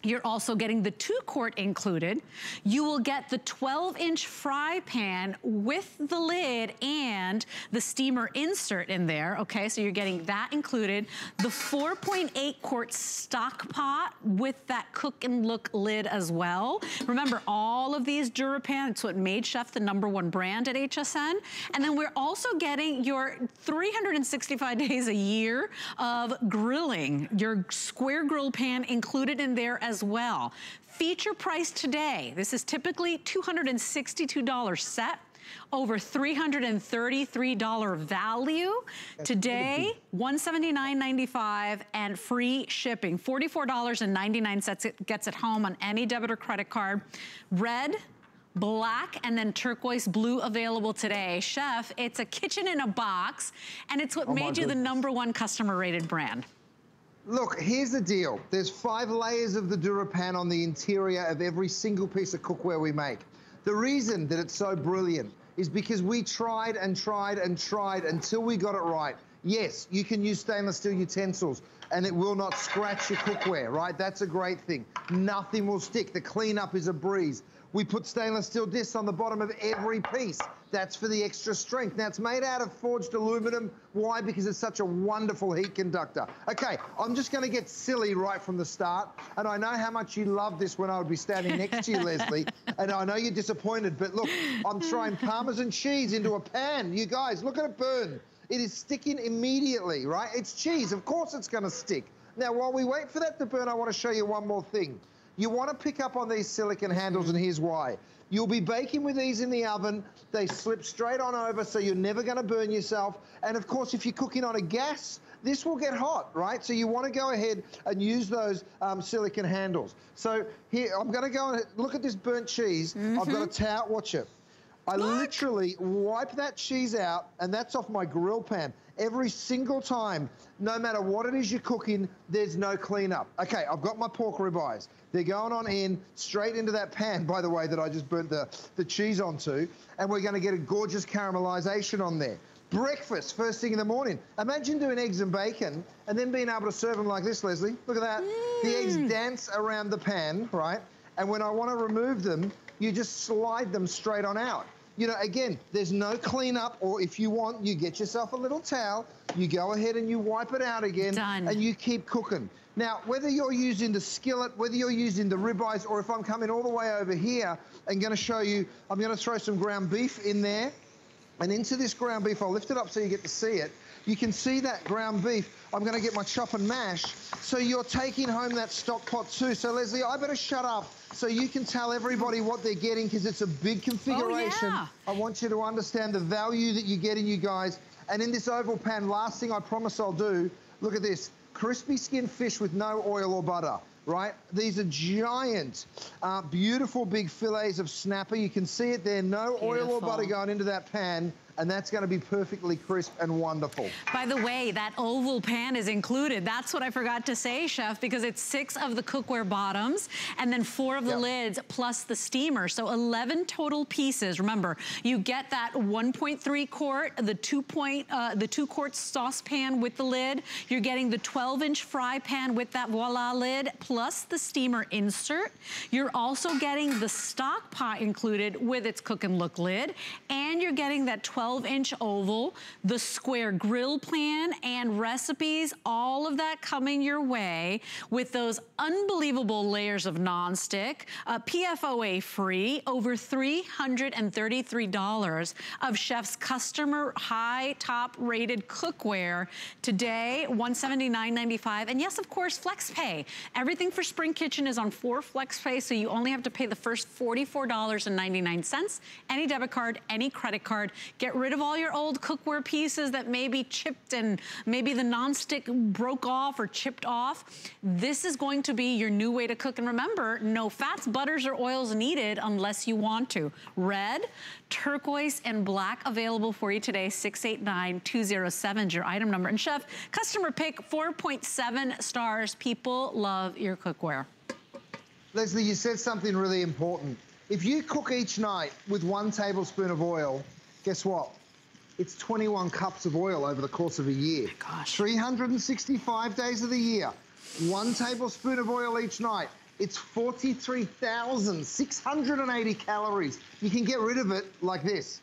you're also getting the two quart included. You will get the 12 inch fry pan with the lid and the steamer insert in there. Okay, so you're getting that included. The 4.8 quart stock pot with that cook and look lid as well. Remember all of these DuraPan, it's what made Chef the number one brand at HSN. And then we're also getting your 365 days a year of grilling. Your square grill pan included in there as well. Feature price today, this is typically $262 set over $333 value. Today, $179.95 and free shipping. $44.99 gets it home on any debit or credit card. Red, black and then turquoise blue available today. Chef, it's a kitchen in a box and it's what Oh, made you the number one customer rated brand. Look, here's the deal. There's five layers of the DuraPan on the interior of every single piece of cookware we make. The reason that it's so brilliant is because we tried and tried and tried until we got it right. Yes, you can use stainless steel utensils and it will not scratch your cookware, right? That's a great thing. Nothing will stick. The cleanup is a breeze. We put stainless steel discs on the bottom of every piece. That's for the extra strength. Now, it's made out of forged aluminum. Why? Because it's such a wonderful heat conductor. Okay, I'm just going to get silly right from the start. And I know how much you love this when I would be standing next to you, Lesley. And I know you're disappointed, but look, I'm throwing Parmesan cheese into a pan. You guys, look at it burn. It is sticking immediately, right? It's cheese. Of course it's going to stick. Now, while we wait for that to burn, I want to show you one more thing. You want to pick up on these silicon handles, and here's why. You'll be baking with these in the oven. They slip straight on over, so you're never going to burn yourself. And of course, if you're cooking on a gas, this will get hot, right? So you want to go ahead and use those um, silicon handles. So here, I'm going to go and look at this burnt cheese. I've got a towel. Watch it. I literally wipe that cheese out, and that's off my grill pan. Every single time, no matter what it is you're cooking, there's no cleanup. Okay, I've got my pork ribeyes. They're going on in, straight into that pan, by the way, that I just burnt the, the cheese onto, and we're gonna get a gorgeous caramelization on there. Breakfast, first thing in the morning. Imagine doing eggs and bacon, and then being able to serve them like this, Lesley. Look at that. The eggs mm. dance around the pan, right? And when I wanna remove them, you just slide them straight on out. You know, again, there's no cleanup, or if you want, you get yourself a little towel, you go ahead and you wipe it out again, Done. and you keep cooking. Now, whether you're using the skillet, whether you're using the ribeyes, or if I'm coming all the way over here and gonna show you, I'm gonna throw some ground beef in there, and into this ground beef, I'll lift it up so you get to see it. You can see that ground beef. I'm gonna get my chop and mash. So you're taking home that stock pot too. So Lesley, I better shut up so you can tell everybody what they're getting because it's a big configuration. Oh, yeah. I want you to understand the value that you're getting, you guys. And in this oval pan, last thing I promise I'll do, look at this. Crispy skin fish with no oil or butter right? These are giant, uh, beautiful big fillets of snapper. You can see it there, no beautiful. oil or butter going into that pan and that's going to be perfectly crisp and wonderful. By the way, that oval pan is included. That's what I forgot to say, Chef, because it's six of the cookware bottoms and then four of the yep. lids plus the steamer. So 11 total pieces. Remember, you get that 1.3 quart, the two point, uh, the two quart saucepan with the lid. You're getting the 12 inch fry pan with that voila lid plus the steamer insert. You're also getting the stock pot included with its cook and look lid. And you're getting that 12 12 inch oval, the square grill plan and recipes, all of that coming your way with those unbelievable layers of nonstick, uh, PFOA free, over $333 of Chef's customer high top rated cookware. Today, $179.95. And yes, of course, FlexPay. Everything for Spring Kitchen is on four FlexPay, so you only have to pay the first $44.99. Any debit card, any credit card. Get rid of all your old cookware pieces that maybe chipped and maybe the nonstick broke off or chipped off. This is going to be your new way to cook. And remember, no fats, butters, or oils needed unless you want to. Red, turquoise, and black available for you today. 689207 is your item number. And Chef, customer pick 4.7 stars. People love your cookware. Lesley, you said something really important. If you cook each night with one tablespoon of oil, guess what? It's 21 cups of oil over the course of a year. Oh gosh. 365 days of the year. One tablespoon of oil each night. It's 43,680 calories. You can get rid of it like this.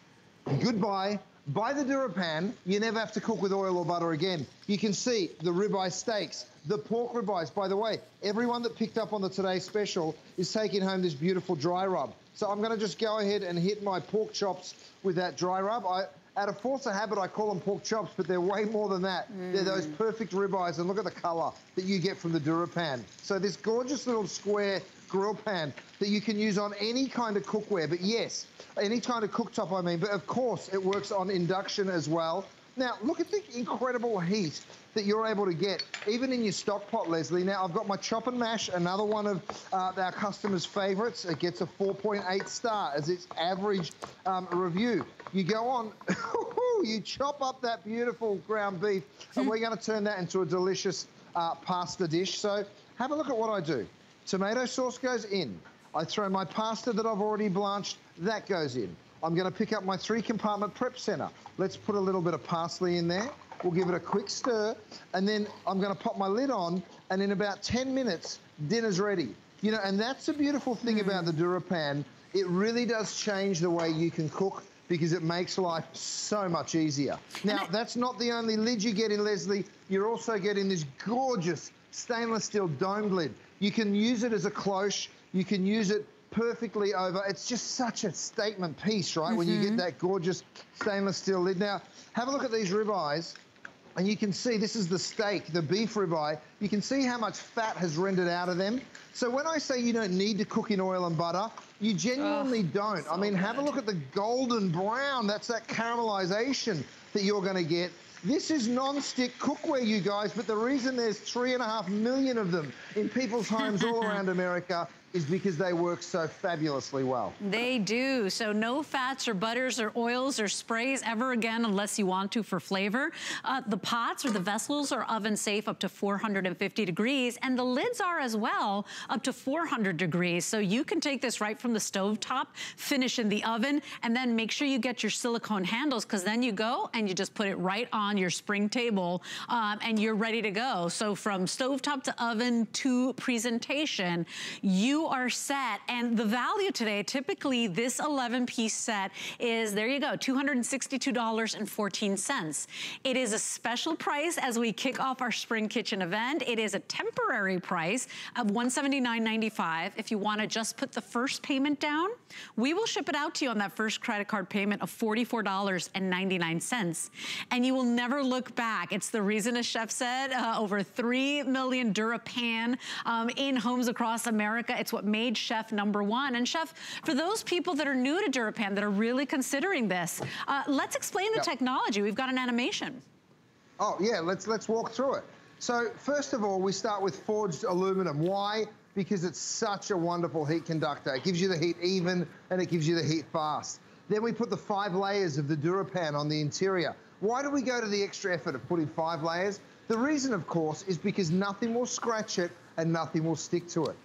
Goodbye. Buy the DuraPan. You never have to cook with oil or butter again. You can see the ribeye steaks, the pork ribeyes. By the way, everyone that picked up on the Today Special is taking home this beautiful dry rub. So I'm going to just go ahead and hit my pork chops with that dry rub. I, out of force of habit, I call them pork chops, but they're way more than that. Mm. They're those perfect ribeyes, and look at the colour that you get from the DuraPan. So this gorgeous little square grill pan that you can use on any kind of cookware, but yes, any kind of cooktop, I mean, but of course it works on induction as well. Now, look at the incredible heat that you're able to get, even in your stock pot, Lesley. Now, I've got my chop and mash, another one of uh, our customers' favorites. It gets a 4.8 star as its average um, review. You go on, you chop up that beautiful ground beef, and we're going to turn that into a delicious uh, pasta dish. So have a look at what I do. Tomato sauce goes in. I throw my pasta that I've already blanched, that goes in. I'm going to pick up my three compartment prep center. Let's put a little bit of parsley in there. We'll give it a quick stir, and then I'm going to pop my lid on, and in about 10 minutes, dinner's ready. You know, and that's the beautiful thing mm. about the DuraPan. It really does change the way you can cook because it makes life so much easier. Now, that's not the only lid you get in, Lesley. You're also getting this gorgeous stainless steel domed lid. You can use it as a cloche. You can use it perfectly over. It's just such a statement piece, right? Mm -hmm. When you get mm-hmm. that gorgeous stainless steel lid. Now, have a look at these ribeyes. And you can see this is the steak, the beef ribeye. You can see how much fat has rendered out of them. So when I say you don't need to cook in oil and butter, you genuinely oh, don't. So I mean, good. have a look at the golden brown. That's that caramelization that you're going to get. This is non-stick cookware, you guys, but the reason there's three and a half million of them in people's homes all around America is because they work so fabulously well. They do. So no fats or butters or oils or sprays ever again unless you want to for flavor. Uh, the pots or the vessels are oven safe up to 450 degrees and the lids are as well up to 400 degrees. So you can take this right from the stove top, finish in the oven, and then make sure you get your silicone handles because then you go and you just put it right on your spring table um, and you're ready to go. So from stove top to oven to presentation, you are set. And the value today, typically this 11 piece set is, there you go, $262.14. It is a special price as we kick off our spring kitchen event. It is a temporary price of $179.95. If you wanna just put the first payment down, we will ship it out to you on that first credit card payment of $44.99. And you will never look back. It's the reason a chef said uh, over 3 million DuraPan um, in homes across America. It's what made Chef number one. And Chef, for those people that are new to DuraPan, that are really considering this, uh, let's explain the yep. technology. We've got an animation. Oh, yeah, let's, let's walk through it. So first of all, we start with forged aluminum. Why? Because it's such a wonderful heat conductor. It gives you the heat even and it gives you the heat fast. Then we put the five layers of the DuraPan on the interior. Why do we go to the extra effort of putting five layers? The reason, of course, is because nothing will scratch it and nothing will stick to it.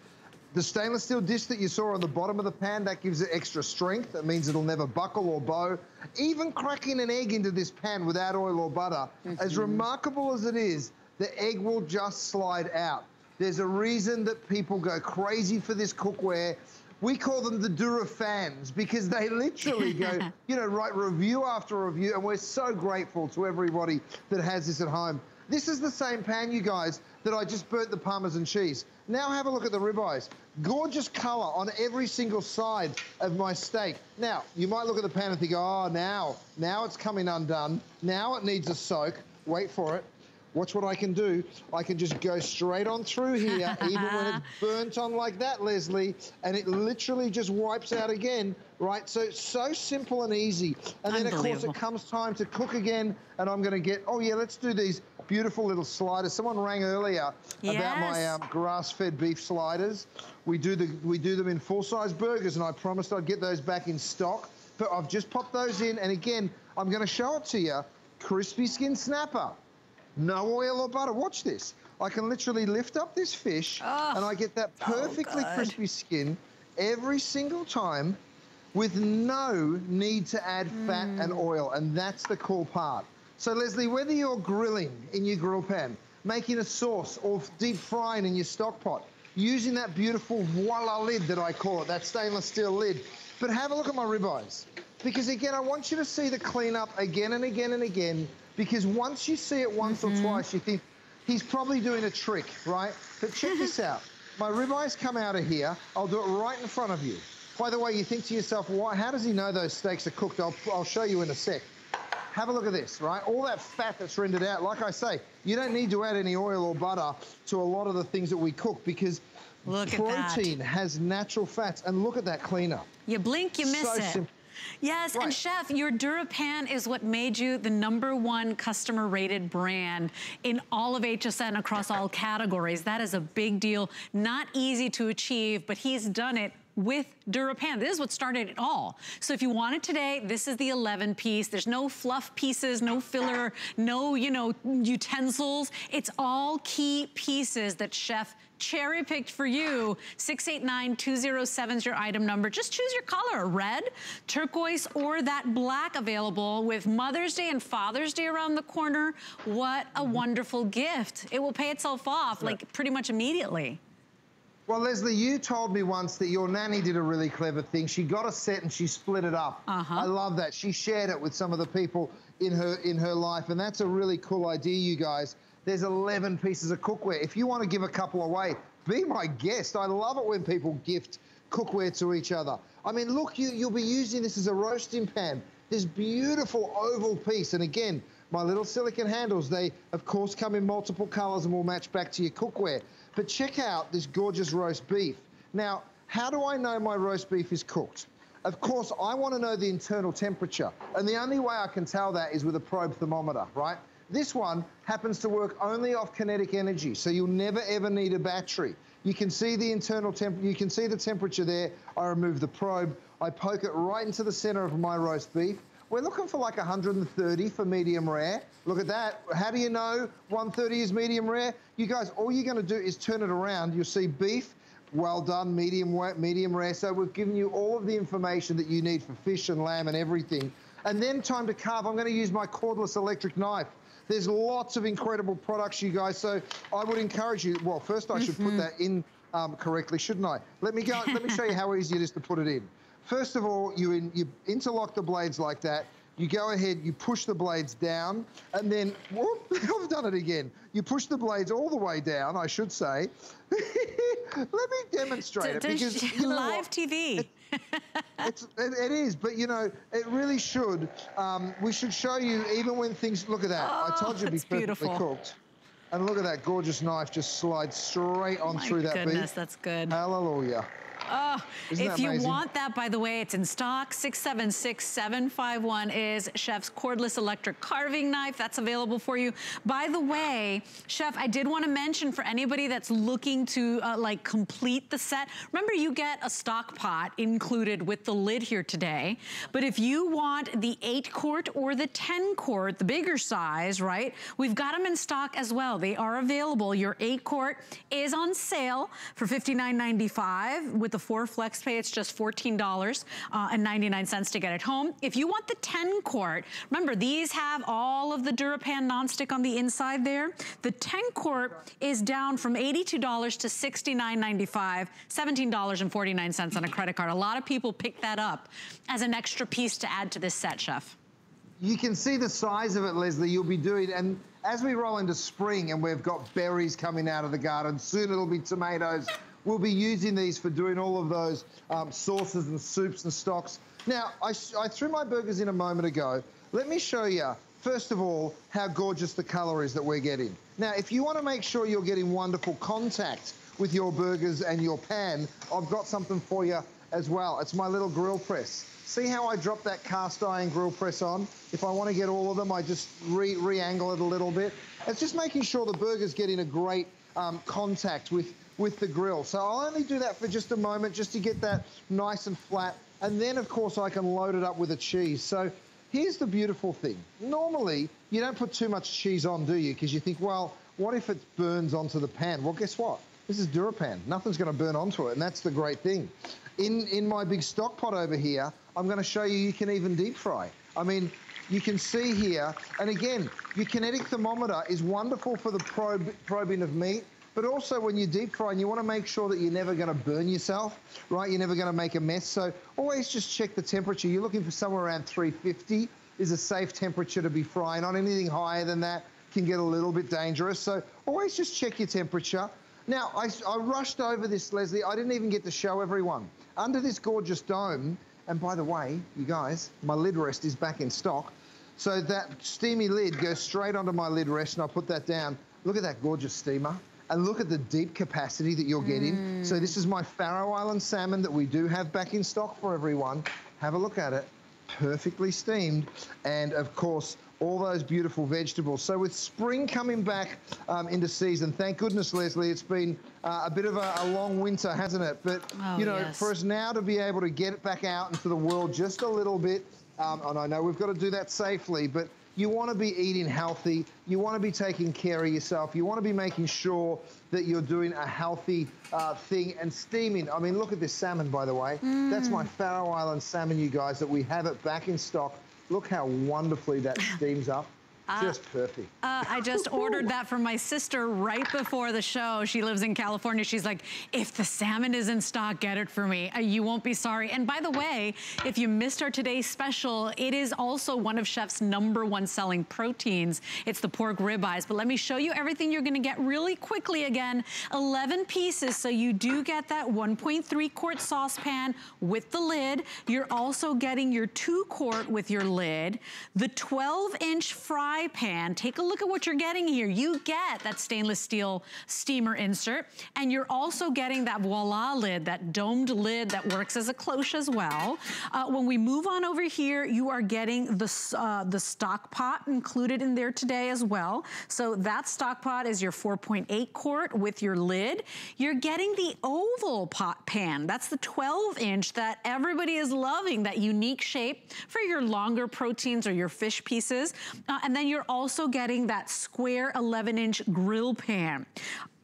The stainless steel disc that you saw on the bottom of the pan, that gives it extra strength. That means it'll never buckle or bow. Even cracking an egg into this pan without oil or butter, mm -hmm. as remarkable as it is, the egg will just slide out. There's a reason that people go crazy for this cookware. We call them the Dura fans because they literally go, you know, write review after review, and we're so grateful to everybody that has this at home. This is the same pan, you guys, that I just burnt the Parmesan cheese. Now have a look at the ribeyes. Gorgeous color on every single side of my steak. Now, you might look at the pan and think, oh, now, now it's coming undone. Now it needs a soak. Wait for it. Watch what I can do. I can just go straight on through here, even when it's burnt on like that, Lesley, and it literally just wipes out again, right? So it's so simple and easy. And then, of course, it comes time to cook again, and I'm going to get, oh, yeah, let's do these beautiful little sliders. Someone rang earlier yes. about my um, grass-fed beef sliders. We do, the, we do them in full-size burgers, and I promised I'd get those back in stock. But I've just popped those in, and again, I'm going to show it to you. Crispy skin snapper no oil or butter. Watch this. I can literally lift up this fish oh, and I get that perfectly oh crispy skin every single time with no need to add mm. fat and mm. oil. And that's the cool part. So Lesley, whether you're grilling in your grill pan, making a sauce or deep frying in your stock pot, using that beautiful voila lid that I call it, that stainless steel lid. But have a look at my ribeyes. Because again, I want you to see the cleanup again and again and again because once you see it once mm -hmm. or mm-hmm. twice, you think, he's probably doing a trick, right? But check this out. My ribeyes come out of here. I'll do it right in front of you. By the way, you think to yourself, why, how does he know those steaks are cooked? I'll, I'll show you in a sec. Have a look at this, right? All that fat that's rendered out. Like I say, you don't need to add any oil or butter to a lot of the things that we cook because look protein has natural fats. And look at that cleanup. You blink, you miss so it. Yes, right. and Chef, your DuraPan is what made you the number one customer rated brand in all of HSN across all categories. That is a big deal. Not easy to achieve, but he's done it with DuraPan. This is what started it all. So if you want it today, this is the 11 piece. There's no fluff pieces, no filler, no, you know, utensils. It's all key pieces that Chef cherry picked for you. 689207 is your item number. Just choose your color, red, turquoise, or that black available with Mother's Day and Father's Day around the corner. What a wonderful gift. It will pay itself off like pretty much immediately. Well, Lesley, you told me once that your nanny did a really clever thing. She got a set and she split it up. Uh -huh. I love that. She shared it with some of the people in her in her life, and that's a really cool idea, you guys. There's 11 pieces of cookware. If you want to give a couple away, be my guest. I love it when people gift cookware to each other. I mean, look, you, you'll be using this as a roasting pan. This beautiful oval piece, and again, my little silicon handles, they, of course, come in multiple colors and will match back to your cookware. But check out this gorgeous roast beef. Now, how do I know my roast beef is cooked? Of course, I want to know the internal temperature. And the only way I can tell that is with a probe thermometer, right? This one happens to work only off kinetic energy, so you'll never ever need a battery. You can see the internal temp you can see the temperature there. I remove the probe, I poke it right into the center of my roast beef. We're looking for like 130 for medium rare. Look at that. How do you know 130 is medium rare? You guys, all you're going to do is turn it around. You'll see beef, well done, medium medium rare. So we've given you all of the information that you need for fish and lamb and everything. And then time to carve. I'm going to use my cordless electric knife. There's lots of incredible products, you guys. So I would encourage you. Well, first I should mm -hmm. put mm-hmm. that in um, correctly, shouldn't I? Let me go. let me show you how easy it is to put it in. First of all, you in, you interlock the blades like that. You go ahead, you push the blades down, and then, whoop, I've done it again. You push the blades all the way down, I should say. Let me demonstrate it because you know live what? TV. It, it's, it, it is, but you know, it really should. Um, we should show you even when things. Look at that! Oh, I told you it'd be it's perfectly beautiful. cooked. And look at that gorgeous knife just slides straight on My through that goodness, beef. that's good. Hallelujah. Oh, Isn't if you amazing? want that, by the way, it's in stock. 676751 is Chef's cordless electric carving knife. That's available for you. By the way, Chef, I did want to mention for anybody that's looking to uh, like complete the set, remember you get a stock pot included with the lid here today. But if you want the eight quart or the 10 quart, the bigger size, right? We've got them in stock as well. They are available. Your eight quart is on sale for $59.95. With the four flex pay, it's just $14 uh, and 99 cents to get it home. If you want the 10 quart, remember these have all of the Durapan nonstick on the inside there. The 10 quart is down from $82 to $69.95, $17.49 on a credit card. A lot of people pick that up as an extra piece to add to this set, Chef. You can see the size of it, Lesley, you'll be doing. And as we roll into spring and we've got berries coming out of the garden, soon it'll be tomatoes. We'll be using these for doing all of those um, sauces and soups and stocks. Now, I threw my burgers in a moment ago. Let me show you, first of all, how gorgeous the color is that we're getting. Now, if you want to make sure you're getting wonderful contact with your burgers and your pan, I've got something for you as well. It's my little grill press. See how I drop that cast iron grill press on? If I want to get all of them, I just re- re-angle it a little bit. It's just making sure the burger's getting a great um, contact with, with the grill. So I'll only do that for just a moment, just to get that nice and flat. And then, of course, I can load it up with a cheese. So here's the beautiful thing. Normally, you don't put too much cheese on, do you? Because you think, well, what if it burns onto the pan? Well, guess what? This is Durapan. Nothing's going to burn onto it, and that's the great thing. In, in my big stock pot over here, I'm going to show you you can even deep fry. I mean, you can see here, and again, your kinetic thermometer is wonderful for the probe, probing of meat, but also when you deep fry, and you want to make sure that you're never going to burn yourself, right? You're never going to make a mess. So always just check the temperature. You're looking for somewhere around 350 is a safe temperature to be frying on. Anything higher than that can get a little bit dangerous. So always just check your temperature. Now, I, I rushed over this, Lesley. I didn't even get to show everyone. Under this gorgeous dome, and by the way, you guys, my lid rest is back in stock. So that steamy lid goes straight onto my lid rest, and I put that down. Look at that gorgeous steamer. And look at the deep capacity that you're getting. So this is my Faroe Island salmon that we do have back in stock for everyone. Have a look at it. Perfectly steamed. And of course, all those beautiful vegetables. So with spring coming back um, into season, thank goodness, Lesley, it's been uh, a bit of a, a long winter, hasn't it? But, Oh, you know, yes. for us now to be able to get it back out into the world just a little bit, um, and I know we've got to do that safely, but you want to be eating healthy. You want to be taking care of yourself. You want to be making sure that you're doing a healthy uh, thing and steaming. I mean, look at this salmon, by the way. That's my Faroe Island salmon, you guys, that we have it back in stock. Look how wonderfully that steams up. Just perfect. Uh, I just ordered that for my sister right before the show. She lives in California. She's like, if the salmon is in stock, get it for me. Uh, you won't be sorry. And by the way, if you missed our today's special, it is also one of Chef's number one selling proteins. It's the pork ribeyes. But let me show you everything you're gonna get really quickly again. 11 pieces, so you do get that 1.3 quart saucepan with the lid. You're also getting your two quart with your lid. The 12 inch fry pan, take a look at what you're getting here. You get that stainless steel steamer insert, and you're also getting that voila lid, that domed lid that works as a cloche as well. Uh, when we move on over here, you are getting the, uh, the stock pot included in there today as well. So that stock pot is your 4.8 quart with your lid. You're getting the oval pot pan. That's the 12 inch that everybody is loving, that unique shape for your longer proteins or your fish pieces. Uh, and then you're also getting that square 11 inch grill pan.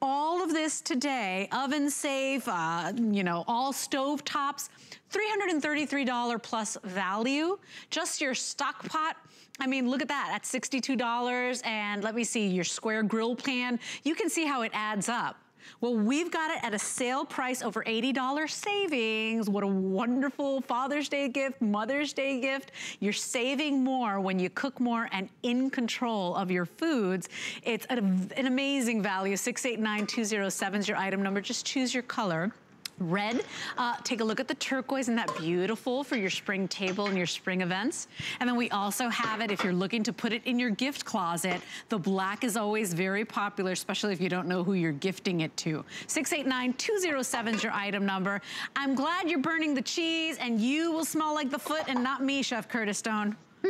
All of this today, oven safe, uh, you know, all stove tops, $333 plus value. Just your stock pot. I mean, look at that, at $62. And let me see, your square grill pan, you can see how it adds up. Well, we've got it at a sale price over $80 savings. What a wonderful Father's Day gift, Mother's Day gift. You're saving more when you cook more and in control of your foods. It's an, amazing value. 689207 is your item number. Just choose your color red. Uh, take a look at the turquoise, and that beautiful for your spring table and your spring events? And then we also have it if you're looking to put it in your gift closet. The black is always very popular, especially if you don't know who you're gifting it to. 689-207 is your item number. I'm glad you're burning the cheese, and you will smell like the foot and not me, Chef Curtis Stone.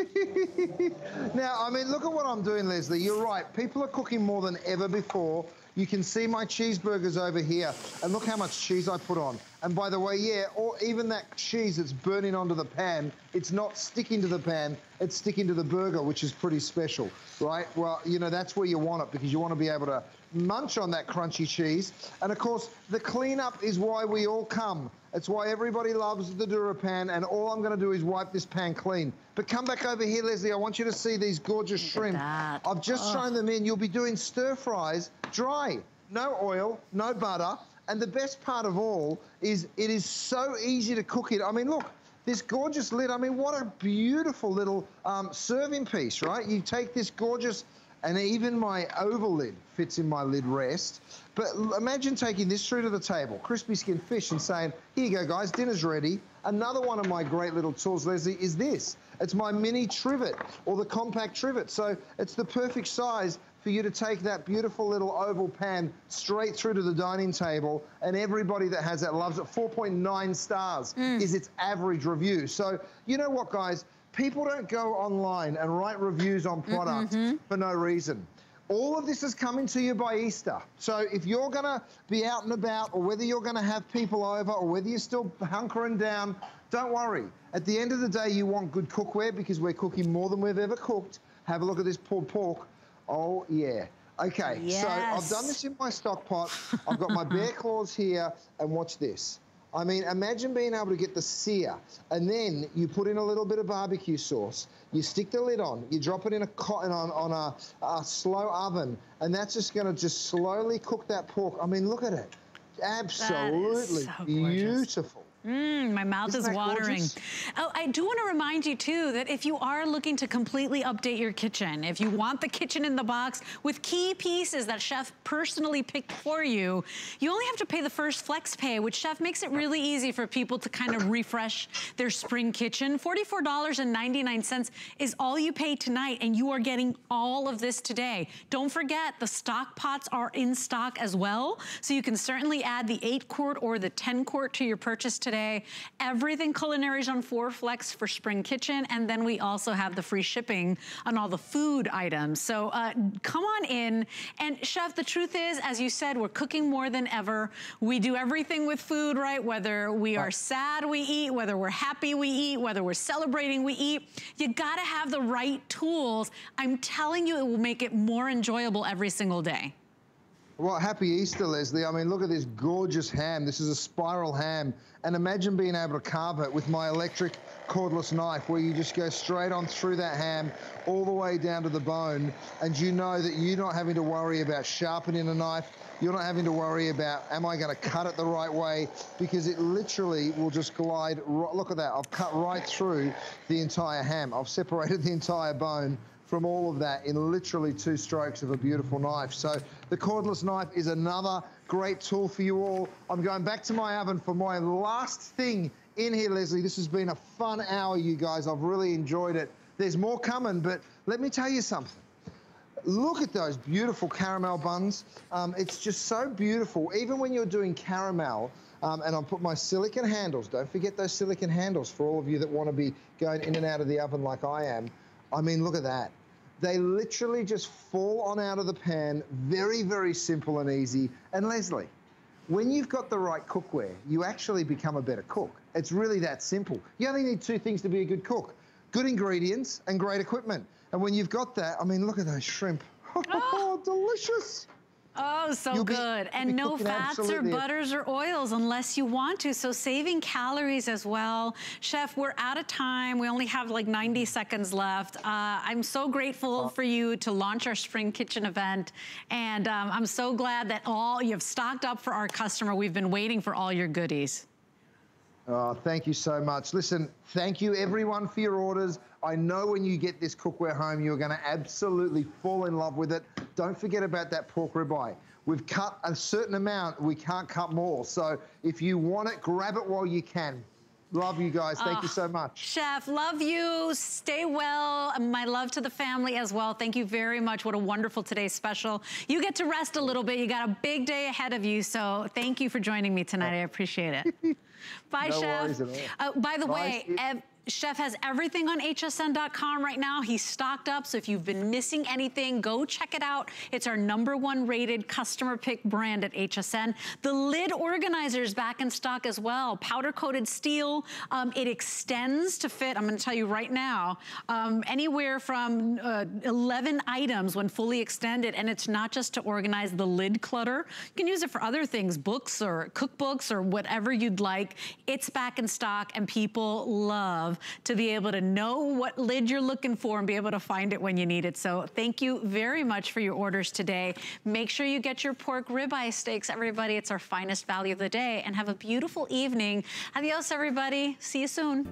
now, I mean, look at what I'm doing, Lesley. You're right. People are cooking more than ever before. You can see my cheeseburgers over here. And look how much cheese I put on. And by the way, yeah, or even that cheese that's burning onto the pan, it's not sticking to the pan, it's sticking to the burger, which is pretty special, right? Well, you know, that's where you want it because you want to be able to munch on that crunchy cheese. And of course, the cleanup is why we all come. It's why everybody loves the DuraPan, and all I'm going to do is wipe this pan clean. But come back over here, Lesley. I want you to see these gorgeous shrimp. I've just oh. thrown them in. You'll be doing stir fries dry. No oil, no butter. And the best part of all is it is so easy to cook it. I mean, look, this gorgeous lid. I mean, what a beautiful little um, serving piece, right? You take this gorgeous and even my oval lid fits in my lid rest. But imagine taking this through to the table, crispy skin fish, and saying, here you go, guys, dinner's ready. Another one of my great little tools, Lesley, is this. It's my mini trivet, or the compact trivet. So it's the perfect size for you to take that beautiful little oval pan straight through to the dining table, and everybody that has that loves it. 4.9 stars mm. is its average review. So you know what, guys? People don't go online and write reviews on products mm -hmm. for no reason. All of this is coming to you by Easter. So if you're going to be out and about, or whether you're going to have people over, or whether you're still hunkering down, don't worry. At the end of the day, you want good cookware because we're cooking more than we've ever cooked. Have a look at this pulled pork. Oh, yeah. Okay, yes. so I've done this in my stock pot. I've got my bear claws here, and watch this. I mean, imagine being able to get the sear, and then you put in a little bit of barbecue sauce. You stick the lid on. You drop it in a cotton on, on a, a slow oven, and that's just going to just slowly cook that pork. I mean, look at it. Absolutely so beautiful. Mmm, my mouth Isn't is watering. Gorgeous? Oh, I do want to remind you too that if you are looking to completely update your kitchen, if you want the kitchen in the box with key pieces that Chef personally picked for you, you only have to pay the first flex pay, which Chef makes it really easy for people to kind of refresh their spring kitchen. $44.99 is all you pay tonight and you are getting all of this today. Don't forget the stock pots are in stock as well. So you can certainly add the eight quart or the 10 quart to your purchase today today. Everything culinary is on 4 Flex for Spring Kitchen. And then we also have the free shipping on all the food items. So uh, come on in. And Chef, the truth is, as you said, we're cooking more than ever. We do everything with food, right? Whether we are sad, we eat. Whether we're happy, we eat. Whether we're celebrating, we eat. You gotta have the right tools. I'm telling you, it will make it more enjoyable every single day. Well, happy Easter, Lesley. I mean, look at this gorgeous ham. This is a spiral ham. And imagine being able to carve it with my electric cordless knife where you just go straight on through that ham all the way down to the bone. And you know that you're not having to worry about sharpening a knife. You're not having to worry about, am I going to cut it the right way? Because it literally will just glide. Look at that. I've cut right through the entire ham. I've separated the entire bone from all of that in literally two strokes of a beautiful knife. So the cordless knife is another great tool for you all. I'm going back to my oven for my last thing in here, Lesley. This has been a fun hour, you guys. I've really enjoyed it. There's more coming, but let me tell you something. Look at those beautiful caramel buns. Um, it's just so beautiful. Even when you're doing caramel, um, and I'll put my silicon handles. Don't forget those silicon handles for all of you that want to be going in and out of the oven like I am. I mean, look at that. They literally just fall on out of the pan, very, very simple and easy. And Lesley, when you've got the right cookware, you actually become a better cook. It's really that simple. You only need two things to be a good cook good ingredients and great equipment. And when you've got that, I mean, look at those shrimp. Oh, ah. delicious. Oh, so You'll good. Be, and no fats or butters or oils unless you want to. So saving calories as well. Chef, we're out of time. We only have like 90 seconds left. Uh, I'm so grateful oh. for you to launch our spring kitchen event. And um, I'm so glad that all you've stocked up for our customer. We've been waiting for all your goodies. Oh, thank you so much. Listen, thank you everyone for your orders. I know when you get this cookware home, you're going to absolutely fall in love with it. Don't forget about that pork ribeye. We've cut a certain amount. We can't cut more. So if you want it, grab it while you can. Love you guys. Thank you so much. Chef, love you. Stay well. My love to the family as well. Thank you very much. What a wonderful today's special. You get to rest a little bit. You got a big day ahead of you. So thank you for joining me tonight. I appreciate it. Bye, no Chef. Uh, by the Bye, way, Chef has everything on hsn.com right now. He's stocked up, so if you've been missing anything, go check it out. It's our number one rated customer pick brand at HSN. The lid organizer is back in stock as well. Powder coated steel. Um, it extends to fit, I'm gonna tell you right now, um, anywhere from uh, 11 items when fully extended, and it's not just to organize the lid clutter. You can use it for other things, books or cookbooks or whatever you'd like. It's back in stock, and people love to be able to know what lid you're looking for and be able to find it when you need it. So thank you very much for your orders today. Make sure you get your pork ribeye steaks, everybody. It's our finest value of the day. And have a beautiful evening. Adios, everybody. See you soon.